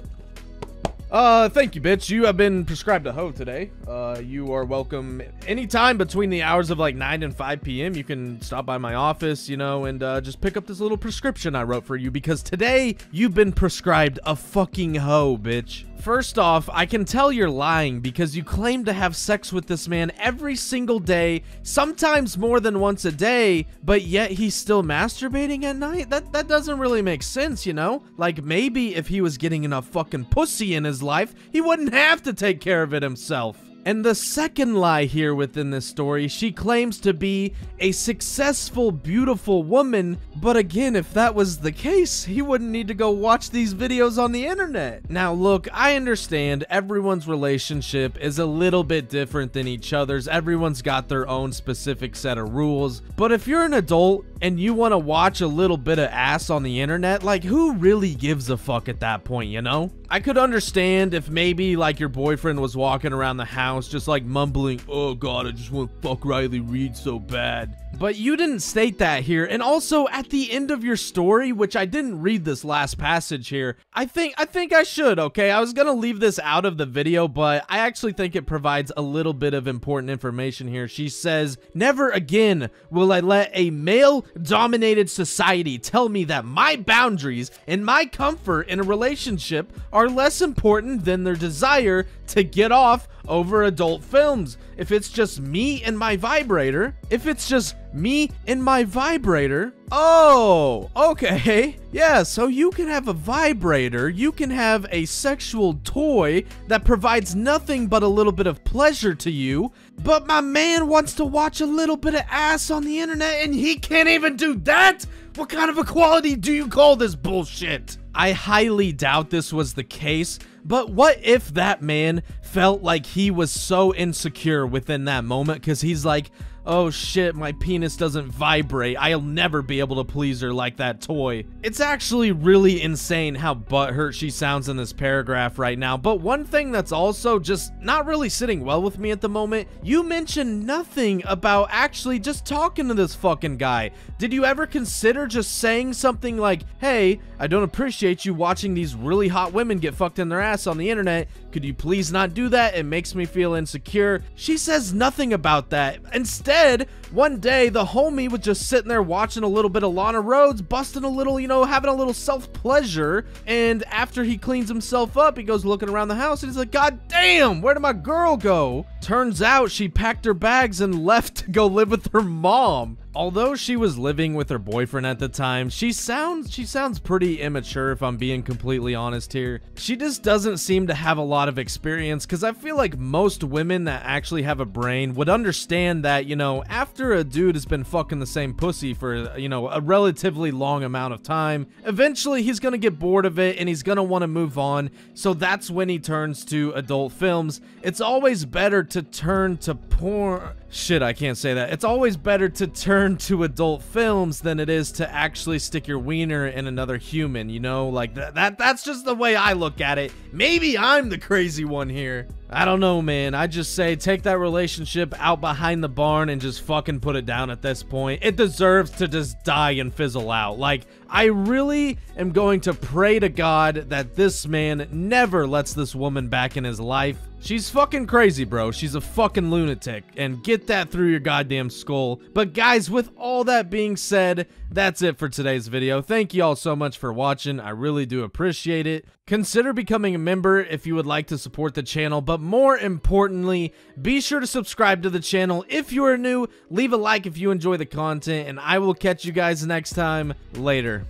uh, thank you, bitch. You have been prescribed a hoe today. Uh, you are welcome anytime between the hours of like 9 and 5 p.m. You can stop by my office, you know, and uh, just pick up this little prescription I wrote for you because today you've been prescribed a fucking hoe, bitch. First off, I can tell you're lying because you claim to have sex with this man every single day, sometimes more than once a day, but yet he's still masturbating at night? That that doesn't really make sense, you know? Like maybe if he was getting enough fucking pussy in his life, he wouldn't have to take care of it himself. And the second lie here within this story, she claims to be a successful, beautiful woman. But again, if that was the case, he wouldn't need to go watch these videos on the internet. Now look, I understand everyone's relationship is a little bit different than each other's. Everyone's got their own specific set of rules. But if you're an adult and you want to watch a little bit of ass on the internet, like who really gives a fuck at that point, you know? I could understand if maybe like your boyfriend was walking around the house just like mumbling, oh god, I just want to fuck Riley Reid so bad. But you didn't state that here. And also at the end of your story, which I didn't read this last passage here, I think I think I should, okay? I was to leave this out of the video, but I actually think it provides a little bit of important information here. She says, "Never again will I let a male-dominated society tell me that my boundaries and my comfort in a relationship are less important than their desire to get off over adult films. If it's just me and my vibrator, if it's just me and my vibrator, oh, okay. Yeah, so you can have a vibrator, you can have a sexual toy that provides nothing but a little bit of pleasure to you, but my man wants to watch a little bit of ass on the internet and he can't even do that? What kind of equality do you call this bullshit? I highly doubt this was the case, but what if that man felt like he was so insecure within that moment because he's like, oh shit, my penis doesn't vibrate. I'll never be able to please her like that toy. It's actually really insane how butthurt she sounds in this paragraph right now. But one thing that's also just not really sitting well with me at the moment, you mentioned nothing about actually just talking to this fucking guy. Did you ever consider just saying something like, hey, I don't appreciate you watching these really hot women get fucked in their ass on the internet. Could you please not do that? It makes me feel insecure. She says nothing about that. Instead, instead one day the homie was just sitting there watching a little bit of Lana Rhoades, busting a little, you know, having a little self-pleasure. And after he cleans himself up, he goes looking around the house and he's like, God damn, where did my girl go? Turns out she packed her bags and left to go live with her mom. Although she was living with her boyfriend at the time, she sounds she sounds pretty immature if I'm being completely honest here. She just doesn't seem to have a lot of experience cuz I feel like most women that actually have a brain would understand that, you know, after a dude has been fucking the same pussy for, you know, a relatively long amount of time, eventually he's to get bored of it and he's want to move on. So that's when he turns to adult films. It's always better to turn to porn Shit, I can't say that. It's always better to turn to adult films than it is to actually stick your wiener in another human, you know? Like, that, that that's just the way I look at it. Maybe I'm the crazy one here. I don't know, man. I just say take that relationship out behind the barn and just fucking put it down at this point. It deserves to just die and fizzle out. Like, I really am going to pray to God that this man never lets this woman back in his life. She's fucking crazy, bro. She's a fucking lunatic. And get that through your goddamn skull. But guys, with all that being said, that's it for today's video. Thank you all so much for watching. I really do appreciate it. Consider becoming a member if you would like to support the channel, but more importantly, be sure to subscribe to the channel if you are new, leave a like if you enjoy the content, and I will catch you guys next time. Later.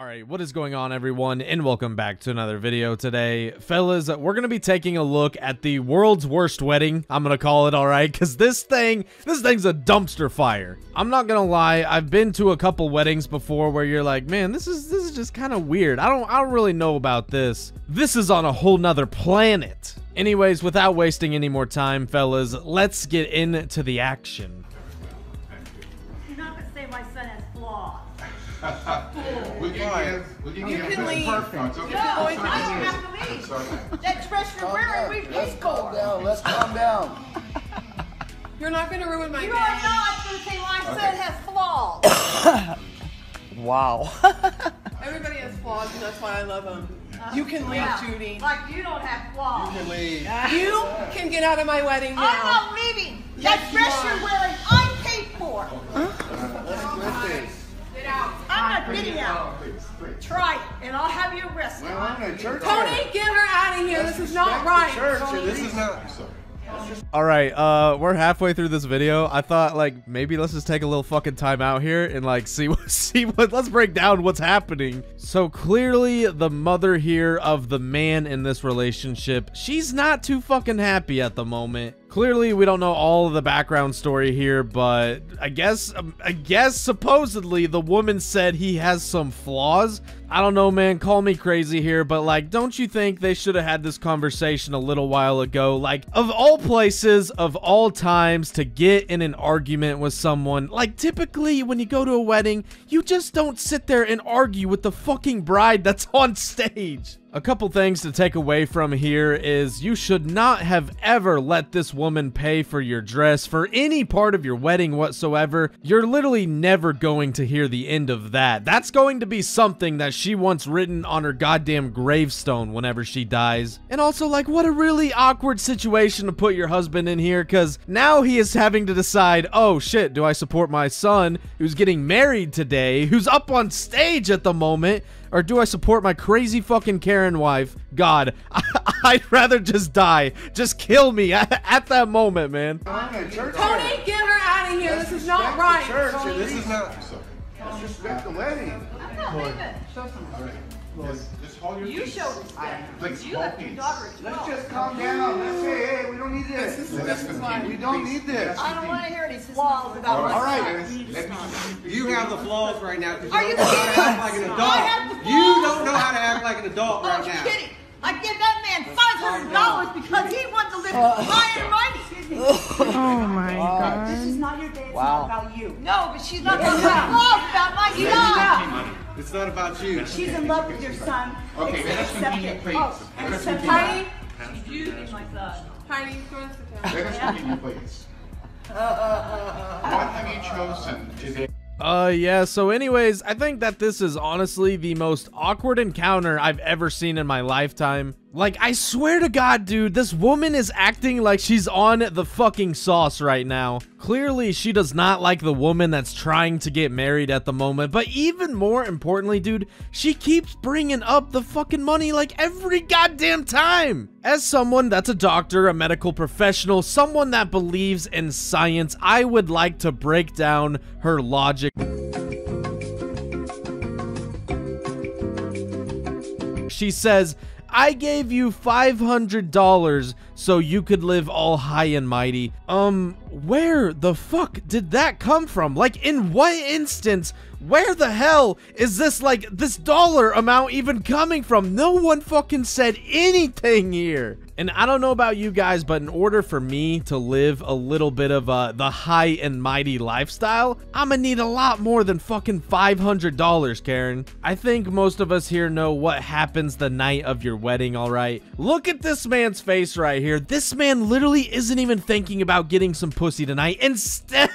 Alright, what is going on everyone, and welcome back to another video today. Fellas, we're going to be taking a look at the world's worst wedding, I'm going to call it, alright? Because this thing, this thing's a dumpster fire. I'm not going to lie, I've been to a couple weddings before where you're like, man, this is this is just kind of weird. I don't, I don't really know about this. This is on a whole nother planet. Anyways, without wasting any more time, fellas, let's get into the action. We can, we can You give can leave. perfect. No, I don't have to leave. That dress you're wearing, we paid Calm for. down. Let's calm down. You're not gonna ruin my You day. are not gonna say my son has flaws. Wow. Everybody has flaws, and that's why I love them. Uh-huh. You can leave, Yeah. Judy. Like you don't have flaws. You can leave. You can get out of my wedding now. I'm not leaving. Yes, That you dress are. you're wearing, I paid for. Let's quit this. Get out. I'm not getting out. Try it, and I'll have you arrested. Well, I'm in a church. Tony, get her out of here. This is not right. Church. Tony. This is not. All right, uh, we're halfway through this video. I thought like maybe let's just take a little fucking time out here and like see what see what let's break down what's happening. So clearly the mother here of the man in this relationship, she's not too fucking happy at the moment. Clearly we don't know all of the background story here, but I guess um, I guess supposedly the woman said he has some flaws. I don't know, man. Call me crazy here, but like, don't you think they should have had this conversation a little while ago? Like, of all places, of all times to get in an argument with someone, like, typically when you go to a wedding, you just don't sit there and argue with the fucking bride that's on stage. A couple things to take away from here is you should not have ever let this woman pay for your dress for any part of your wedding whatsoever. You're literally never going to hear the end of that. That's going to be something that she wants written on her goddamn gravestone whenever she dies. And also, like, what a really awkward situation to put your husband in here because now he is having to decide, oh shit, do I support my son who's getting married today, who's up on stage at the moment? Or do I support my crazy fucking Karen wife? God, I, would rather just die. Just kill me at, at that moment, man. I'm in a church. Tony, get her out of here. This is not right. Church. This is not. Let's the wedding. I'm not leaving. Just hold your You peace. show respect. Like, You left your peace. daughter as Let's just calm down. Let's say, hey, we don't need this. This is, this is why. We don't need this. I don't want to hear any flaws about my All son. right. You have the flaws right now because Are you you don't know how to kidding? act like an adult. I have the You flaws. don't know how to act like an adult Oh, right you're now. kidding. I give that man five hundred dollars because he wants to live uh. high and mighty. Oh my God. This is not your day. It's Wow. not about you. No, but she's not going to flaws about my son. It's not about you. She's in love with your son. Okay, let us Accept continue, it. please. Oh, Let us accept continue. it. Heidi, She's using my son. Heidi, go and sit down. Let us continue, please. Uh, uh, what have you chosen today? Uh, yeah, so anyways, I think that this is honestly the most awkward encounter I've ever seen in my lifetime. Like, I swear to God, dude, this woman is acting like she's on the fucking sauce right now. Clearly, she does not like the woman that's trying to get married at the moment. But even more importantly, dude, she keeps bringing up the fucking money like every goddamn time. As someone that's a doctor, a medical professional, someone that believes in science, I would like to break down her logic. She says, I gave you $500 so you could live all high and mighty. Um, where the fuck did that come from? Like, in what instance, where the hell is this, like, this dollar amount even coming from? No one fucking said anything here. And I don't know about you guys, but in order for me to live a little bit of uh, the high and mighty lifestyle, I'm gonna need a lot more than fucking $500, Karen. I think most of us here know what happens the night of your wedding, alright? Look at this man's face right here. This man literally isn't even thinking about getting some pussy tonight. Instead,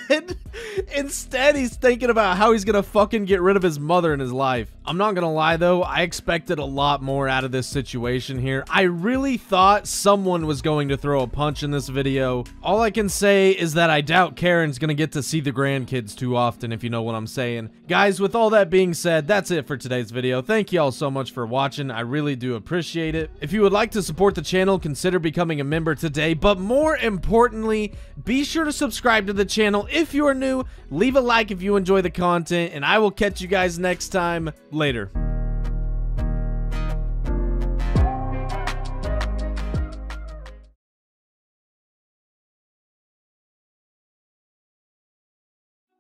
instead he's thinking about how he's gonna fucking get rid of his mother in his life. I'm not gonna lie though, I expected a lot more out of this situation here. I really thought someone was going to throw a punch in this video. All I can say is that I doubt Karen's gonna get to see the grandkids too often, if you know what I'm saying. Guys, with all that being said, that's it for today's video. Thank you all so much for watching. I really do appreciate it. If you would like to support the channel, consider becoming a member today. But more importantly, be sure to subscribe to the channel if you are new. Leave a like if you enjoy the content, and I will catch you guys next time. Later.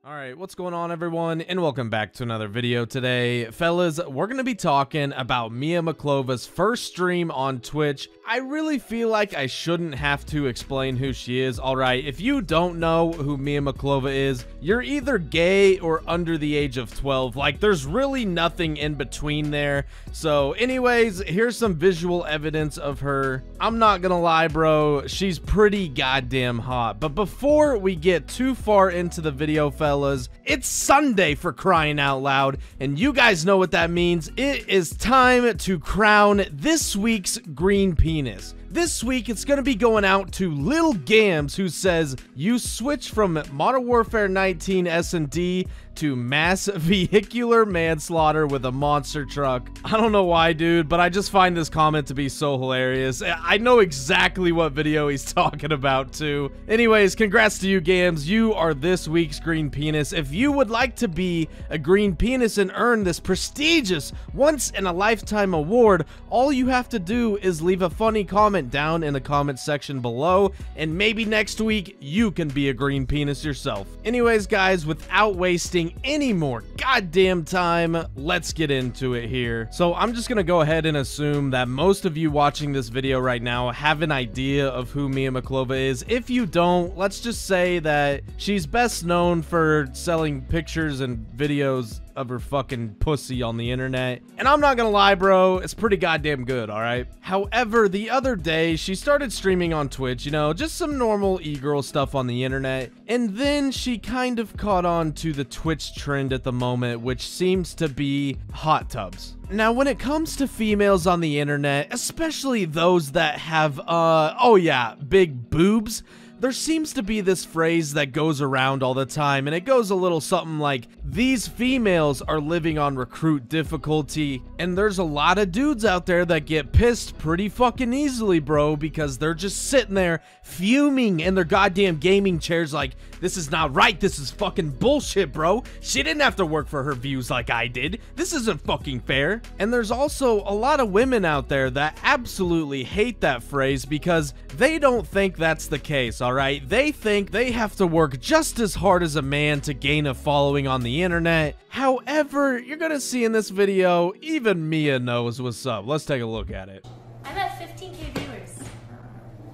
Alright, what's going on everyone, and welcome back to another video today. Fellas, we're going to be talking about Mia Malkova's first stream on Twitch. I really feel like I shouldn't have to explain who she is. Alright, if you don't know who Mia Malkova is, you're either gay or under the age of 12. Like, there's really nothing in between there. So, anyways, here's some visual evidence of her. I'm not gonna lie, bro, she's pretty goddamn hot. But before we get too far into the video, fellas, fellas. It's Sunday for crying out loud, and you guys know what that means. It is time to crown this week's green penis. This week, it's going to be going out to Lil Gams, who says, You switch from Modern Warfare 19 S&D to mass vehicular manslaughter with a monster truck. I don't know why, dude, but I just find this comment to be so hilarious. I know exactly what video he's talking about, too. Anyways, congrats to you, Gams. You are this week's Green Penis. If you would like to be a Green Penis and earn this prestigious once-in-a-lifetime award, all you have to do is leave a funny comment comment down in the comment section below, and maybe next week you can be a green penis yourself. Anyways, guys, without wasting any more goddamn time, let's get into it here. So I'm just gonna go ahead and assume that most of you watching this video right now have an idea of who Mia Malkova is. If you don't, let's just say that she's best known for selling pictures and videos of her fucking pussy on the internet. And I'm not gonna lie, bro, it's pretty goddamn good, alright? However, the other day, she started streaming on Twitch, you know, just some normal e-girl stuff on the internet. And then she kind of caught on to the Twitch trend at the moment, which seems to be hot tubs. Now, when it comes to females on the internet, especially those that have, uh, oh yeah, big boobs, there seems to be this phrase that goes around all the time, and it goes a little something like, these females are living on recruit difficulty, and there's a lot of dudes out there that get pissed pretty fucking easily, bro, because they're just sitting there fuming in their goddamn gaming chairs like, this is not right, this is fucking bullshit, bro. She didn't have to work for her views like I did. This isn't fucking fair. And there's also a lot of women out there that absolutely hate that phrase because they don't think that's the case, alright? They think they have to work just as hard as a man to gain a following on the internet. However, you're gonna see in this video, even Mia knows what's up. Let's take a look at it. I'm at 15k viewers.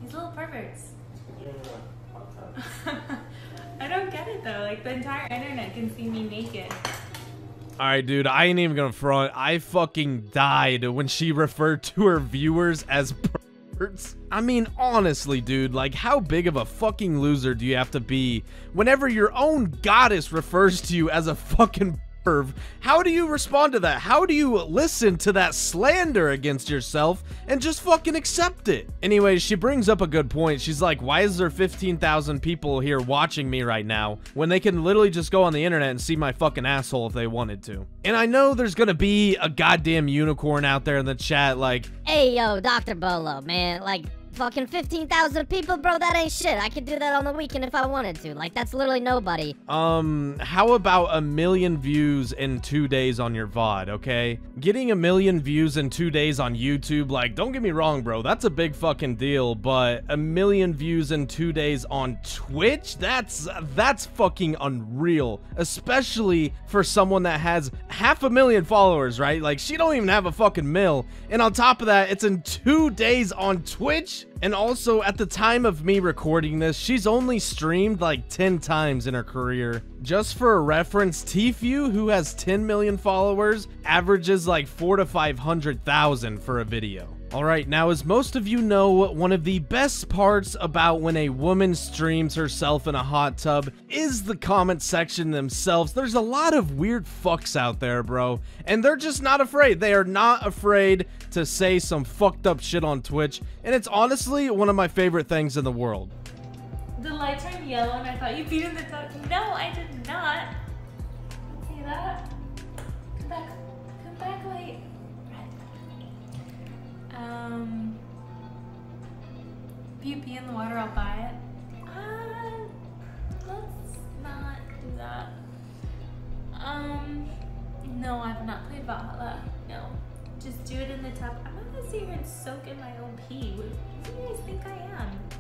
These little perverts. I don't get it though. Like the entire internet can see me naked. Alright, dude, I ain't even gonna front. I fucking died when she referred to her viewers as perverts. I mean, honestly, dude, like, how big of a fucking loser do you have to be whenever your own goddess refers to you as a fucking How do you respond to that? How do you listen to that slander against yourself and just fucking accept it? Anyways, she brings up a good point. She's like, why is there 15,000 people here watching me right now when they can literally just go on the internet and see my fucking asshole if they wanted to? And I know there's gonna be a goddamn unicorn out there in the chat like, Hey, yo, Dr. Bolo, man. Like, fucking 15,000 people, bro, that ain't shit. I could do that on the weekend if I wanted to. Like, that's literally nobody. Um, how about a million views in two days on your VOD, okay? Getting a million views in two days on YouTube, like, don't get me wrong, bro, that's a big fucking deal, but a million views in two days on Twitch? That's, that's fucking unreal, especially for someone that has half a million followers, right? Like, she don't even have a fucking mill, and on top of that, it's in two days on Twitch? And also, at the time of me recording this, she's only streamed like 10 times in her career. Just for a reference, Tfue, who has 10 million followers, averages like 4 to 500,000 for a video. Alright, now as most of you know, one of the best parts about when a woman streams herself in a hot tub is the comment section themselves. There's a lot of weird fucks out there, bro, and they're just not afraid. They are not afraid to say some fucked up shit on Twitch, and it's honestly one of my favorite things in the world. The light turned yellow and I thought you peed in the tub. No, I did not. See that? Come back. Um, if you pee in the water, I'll buy it. Uh, let's not do that. Um, no, I've not played Valhalla. No. Just do it in the tub. I'm not gonna sit here and soak in my own pee. What do you guys think I am?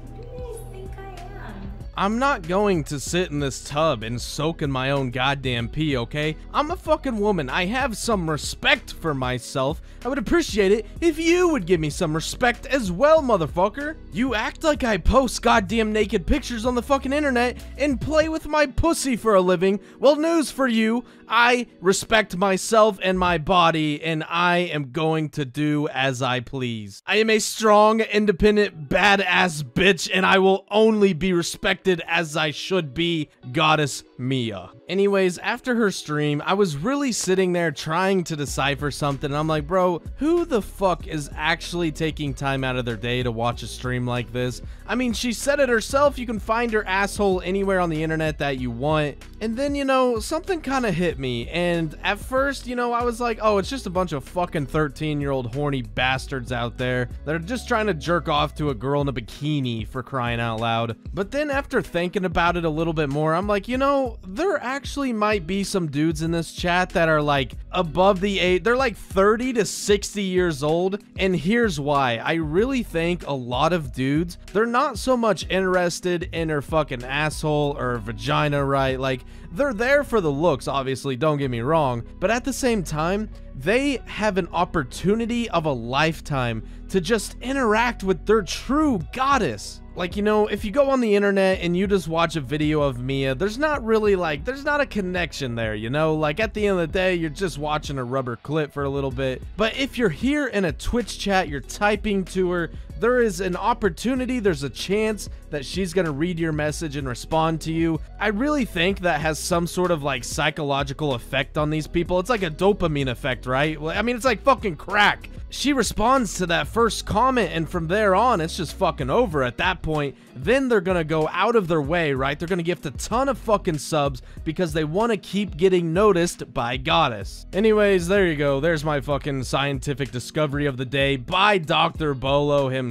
I'm not going to sit in this tub and soak in my own goddamn pee, okay? I'm a fucking woman. I have some respect for myself. I would appreciate it if you would give me some respect as well, motherfucker. You act like I post goddamn naked pictures on the fucking internet and play with my pussy for a living. Well, news for you. I respect myself and my body, and I am going to do as I please. I am a strong, independent, badass bitch, and I will only be respected as I should be, Goddess Mia. Anyways, after her stream, I was really sitting there trying to decipher something, I'm like, bro, who the fuck is actually taking time out of their day to watch a stream like this? I mean, she said it herself, you can find her asshole anywhere on the internet that you want. And then, you know, something kind of hit me, and at first, you know, I was like, oh, it's just a bunch of fucking 13-year-old horny bastards out there that are just trying to jerk off to a girl in a bikini for crying out loud. But then after thinking about it a little bit more, I'm like, you know, they're actually might be some dudes in this chat that are like above the age, they're like 30 to 60 years old, and here's why. I really think a lot of dudes, they're not so much interested in her fucking asshole or vagina, right? Like, they're there for the looks, obviously, don't get me wrong, but at the same time, they have an opportunity of a lifetime to just interact with their true goddess. Like, you know, if you go on the internet and you just watch a video of Mia, there's not really like, there's not a connection there, you know? Like, at the end of the day, you're just watching a rubber clip for a little bit. But if you're here in a Twitch chat, you're typing to her, there is an opportunity, there's a chance that she's gonna read your message and respond to you. I really think that has some sort of like psychological effect on these people. It's like a dopamine effect, right? I mean, it's like fucking crack. She responds to that first comment, and from there on, it's just fucking over at that point. Then they're gonna go out of their way, right? They're gonna gift a ton of fucking subs because they wanna keep getting noticed by Goddess. Anyways, there you go. There's my fucking scientific discovery of the day by Dr. Bolo himself,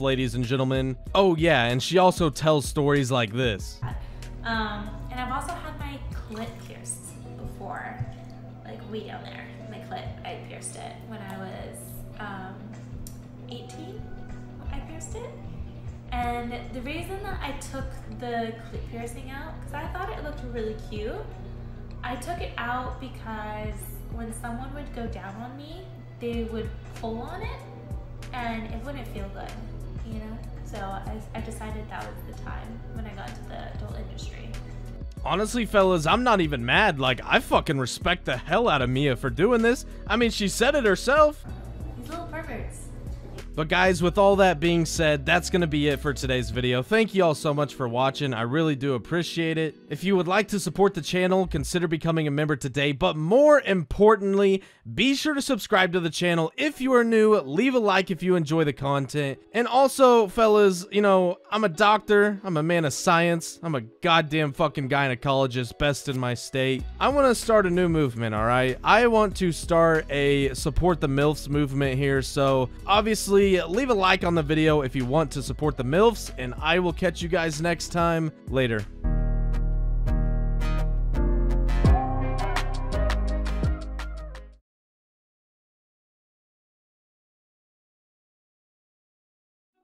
ladies and gentlemen. Oh yeah, and she also tells stories like this. Um, and I've also had my clit pierced before, like way down there. My clit, I pierced it when I was um, 18. I pierced it. And the reason that I took the clit piercing out, because I thought it looked really cute, I took it out because when someone would go down on me, they would pull on it and it wouldn't feel good, you know? So I, I decided that was the time when I got into the adult industry. Honestly, fellas, I'm not even mad. Like, I fucking respect the hell out of Mia for doing this. I mean, she said it herself. These little perverts. But guys, with all that being said, that's going to be it for today's video. Thank you all so much for watching. I really do appreciate it. If you would like to support the channel, consider becoming a member today. But more importantly, be sure to subscribe to the channel if you are new. Leave a like if you enjoy the content. And also, fellas, you know, I'm a doctor. I'm a man of science. I'm a goddamn fucking gynecologist, best in my state. I want to start a new movement, all right? I want to start a support the MILFs movement here. So obviously, leave a like on the video if you want to support the MILFs. And I will catch you guys next time. Later.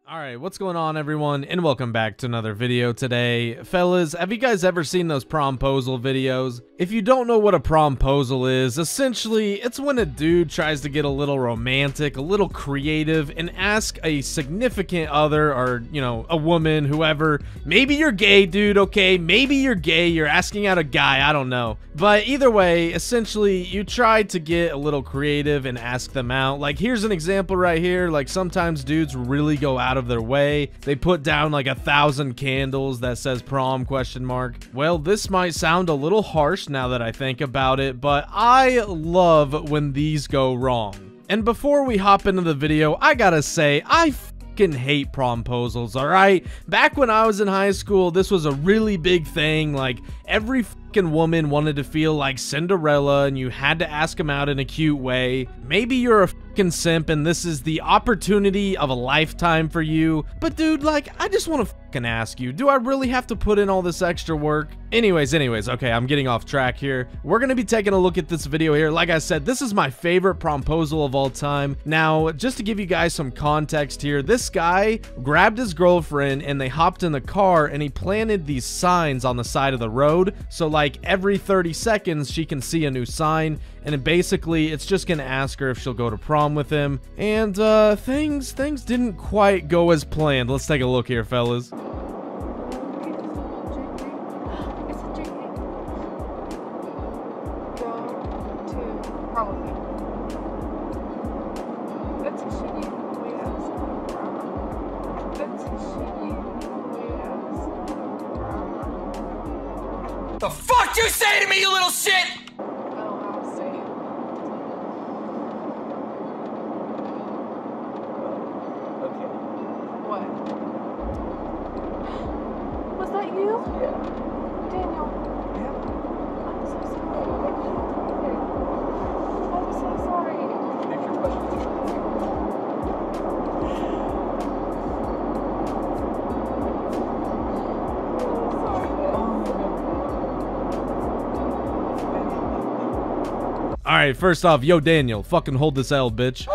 Alright, what's going on everyone, and welcome back to another video today. Fellas, have you guys ever seen those promposal videos? If you don't know what a promposal is, essentially, it's when a dude tries to get a little romantic, a little creative, and ask a significant other, or, you know, a woman, whoever. Maybe you're gay, dude, okay? Maybe you're gay, you're asking out a guy, I don't know. But either way, essentially, you try to get a little creative and ask them out. Like, here's an example right here. Like, sometimes dudes really go out of their way. They put down like a thousand candles that says prom question mark. Well, this might sound a little harsh now that I think about it, but I love when these go wrong. And before we hop into the video, I gotta say, I fucking hate promposals, alright? Back when I was in high school, this was a really big thing. Like, every fucking woman wanted to feel like Cinderella and you had to ask them out in a cute way. Maybe you're a fucking simp and this is the opportunity of a lifetime for you. But dude, like, I just want to fucking ask you, do I really have to put in all this extra work? Anyways, anyways, okay, I'm getting off track here. We're going to be taking a look at this video here. Like I said, this is my favorite promposal of all time. Now, just to give you guys some context here, this guy grabbed his girlfriend and they hopped in the car and he planted these signs on the side of the road. So like every 30 seconds, she can see a new sign and basically it's just gonna ask her if she'll go to prom with him and uh things things didn't quite go as planned let's take a look here fellas Alright, first off, yo Daniel, fucking hold this L, bitch.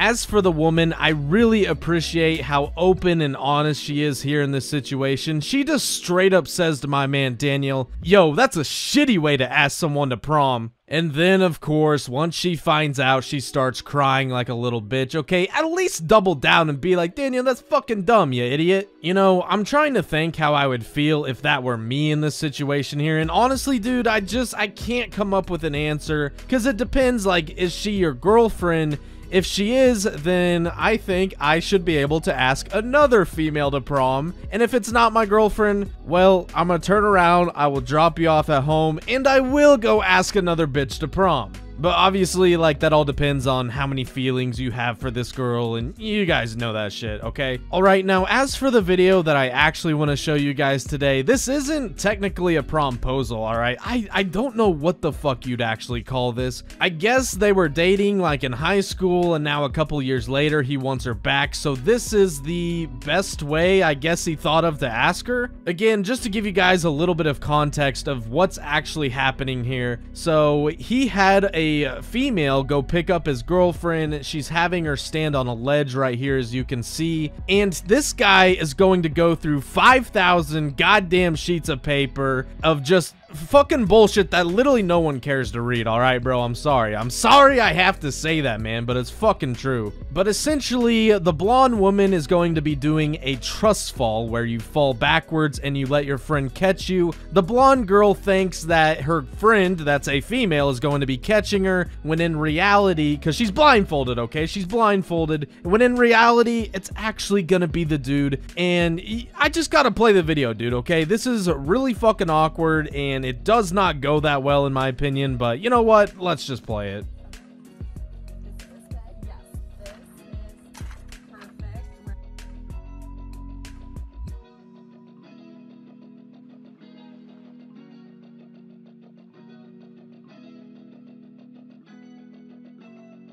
As for the woman, I really appreciate how open and honest she is here in this situation. She just straight up says to my man Daniel, yo, that's a shitty way to ask someone to prom. And then, of course, once she finds out, she starts crying like a little bitch, okay? At least double down and be like, Daniel, that's fucking dumb, you idiot. You know, I'm trying to think how I would feel if that were me in this situation here. And honestly, dude, I just, I can't come up with an answer. Because it depends, like, is she your girlfriend? If she is, then I think I should be able to ask another female to prom. And if it's not my girlfriend, well, I'm gonna turn around, I will drop you off at home, and I will go ask another bitch to prom. But obviously, like, that all depends on how many feelings you have for this girl, and you guys know that shit, okay? Alright, now, as for the video that I actually want to show you guys today, this isn't technically a promposal, alright? I, I don't know what the fuck you'd actually call this. I guess they were dating, like, in high school, and now a couple years later, he wants her back, so this is the best way, I guess he thought of to ask her? Again, just to give you guys a little bit of context of what's actually happening here. So, he had a female go pick up his girlfriend. She's having her stand on a ledge right here, as you can see. And this guy is going to go through 5,000 goddamn sheets of paper of just fucking bullshit that literally no one cares to read, alright, bro? I'm sorry. I'm sorry I have to say that, man, but it's fucking true. But essentially, the blonde woman is going to be doing a trust fall where you fall backwards and you let your friend catch you. The blonde girl thinks that her friend, that's a female, is going to be catching her when in reality, because she's blindfolded, okay? She's blindfolded. When in reality, it's actually gonna be the dude. And I just gotta play the video, dude, okay? This is really fucking awkward and it does not go that well in my opinion, but you know what? Let's just play it.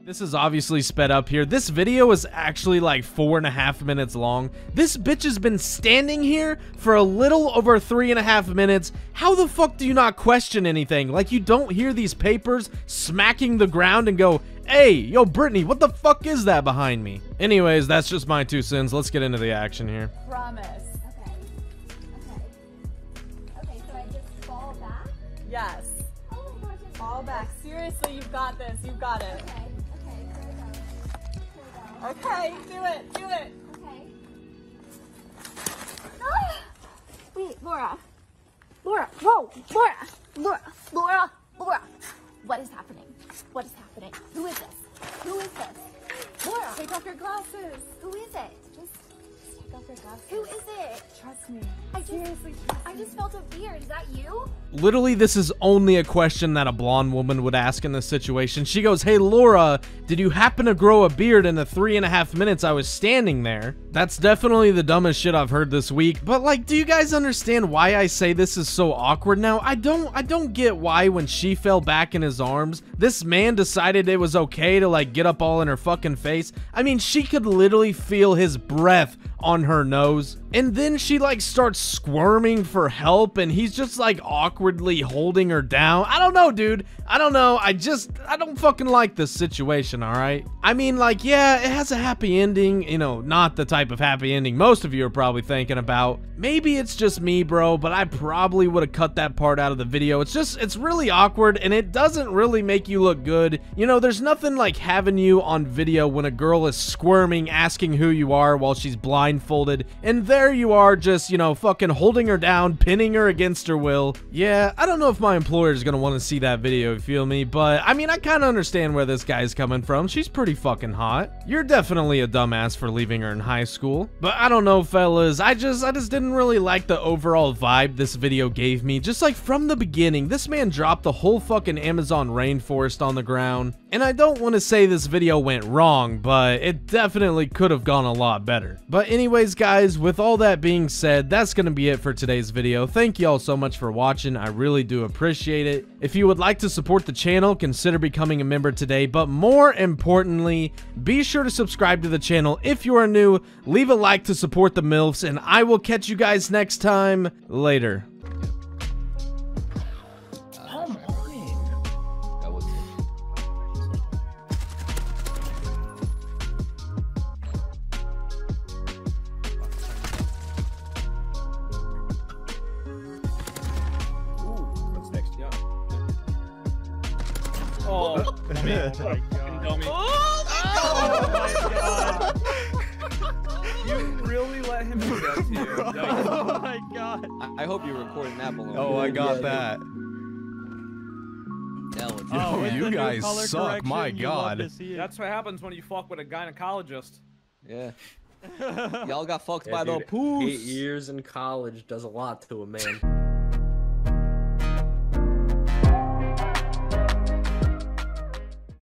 This is obviously sped up here. This video is actually like four and a half minutes long. This bitch has been standing here for a little over three and a half minutes. How the fuck do you not question anything? Like you don't hear these papers smacking the ground and go, hey, yo, Brittany, what the fuck is that behind me? Anyways, that's just my two cents. Let's get into the action here. Promise. Okay. Okay. Okay, so I just fall back? Yes. Oh my gosh. Fall back. Seriously, you've got this. You've got it. Okay. Okay, do it, do it. Okay. Ah! Wait, Laura. Laura, whoa, Laura, Laura, Laura, Laura. What is happening? What is happening? Who is this? Who is this? Laura. Take off your glasses. Who is it? Who is it? Trust me. I just, Seriously, trust I just felt a beard. Is that you? Literally, this is only a question that a blonde woman would ask in this situation. She goes, Hey, Laura, did you happen to grow a beard in the three and a half minutes I was standing there? That's definitely the dumbest shit I've heard this week. But, like, do you guys understand why I say this is so awkward now? I don't, I don't get why when she fell back in his arms, this man decided it was okay to, like, get up all in her fucking face. I mean, she could literally feel his breath on her nose. And then she like starts squirming for help and he's just like awkwardly holding her down. I don't know, dude. I don't know. I just, I don't fucking like this situation, all right? I mean, like, yeah, it has a happy ending. You know, not the type of happy ending most of you are probably thinking about. Maybe it's just me, bro, but I probably would have cut that part out of the video. It's just, it's really awkward and it doesn't really make you look good. You know, there's nothing like having you on video when a girl is squirming, asking who you are while she's blindfolded. And there you are just, you know, fucking holding her down, pinning her against her will. Yeah, I don't know if my employer is to want to see that video, you feel me? But, I mean, I kind of understand where this guy's coming from. She's pretty fucking hot. You're definitely a dumbass for leaving her in high school. But I don't know, fellas. I just, I just didn't really like the overall vibe this video gave me. Just like from the beginning, this man dropped the whole fucking Amazon rainforest on the ground. And I don't want to say this video went wrong, but it definitely could have gone a lot better. But anyways, guys, with all that being said, that's going to be it for today's video. Thank you all so much for watching. I really do appreciate it. If you would like to support the channel, consider becoming a member today. But more importantly, be sure to subscribe to the channel if you are new. Leave a like to support the MILFs, and I will catch you guys next time. Later. Oh, man. Dummy. Oh my god. You really let him do that to you. Oh my god. I, I hope you're recording that balloon. Oh, I got that. Oh, Yo, with you guys suck. My correction, you love god. to see it. That's what happens when you fuck with a gynecologist. Yeah. Y'all got fucked Yeah, by the dude, poos. Eight years in college does a lot to a man.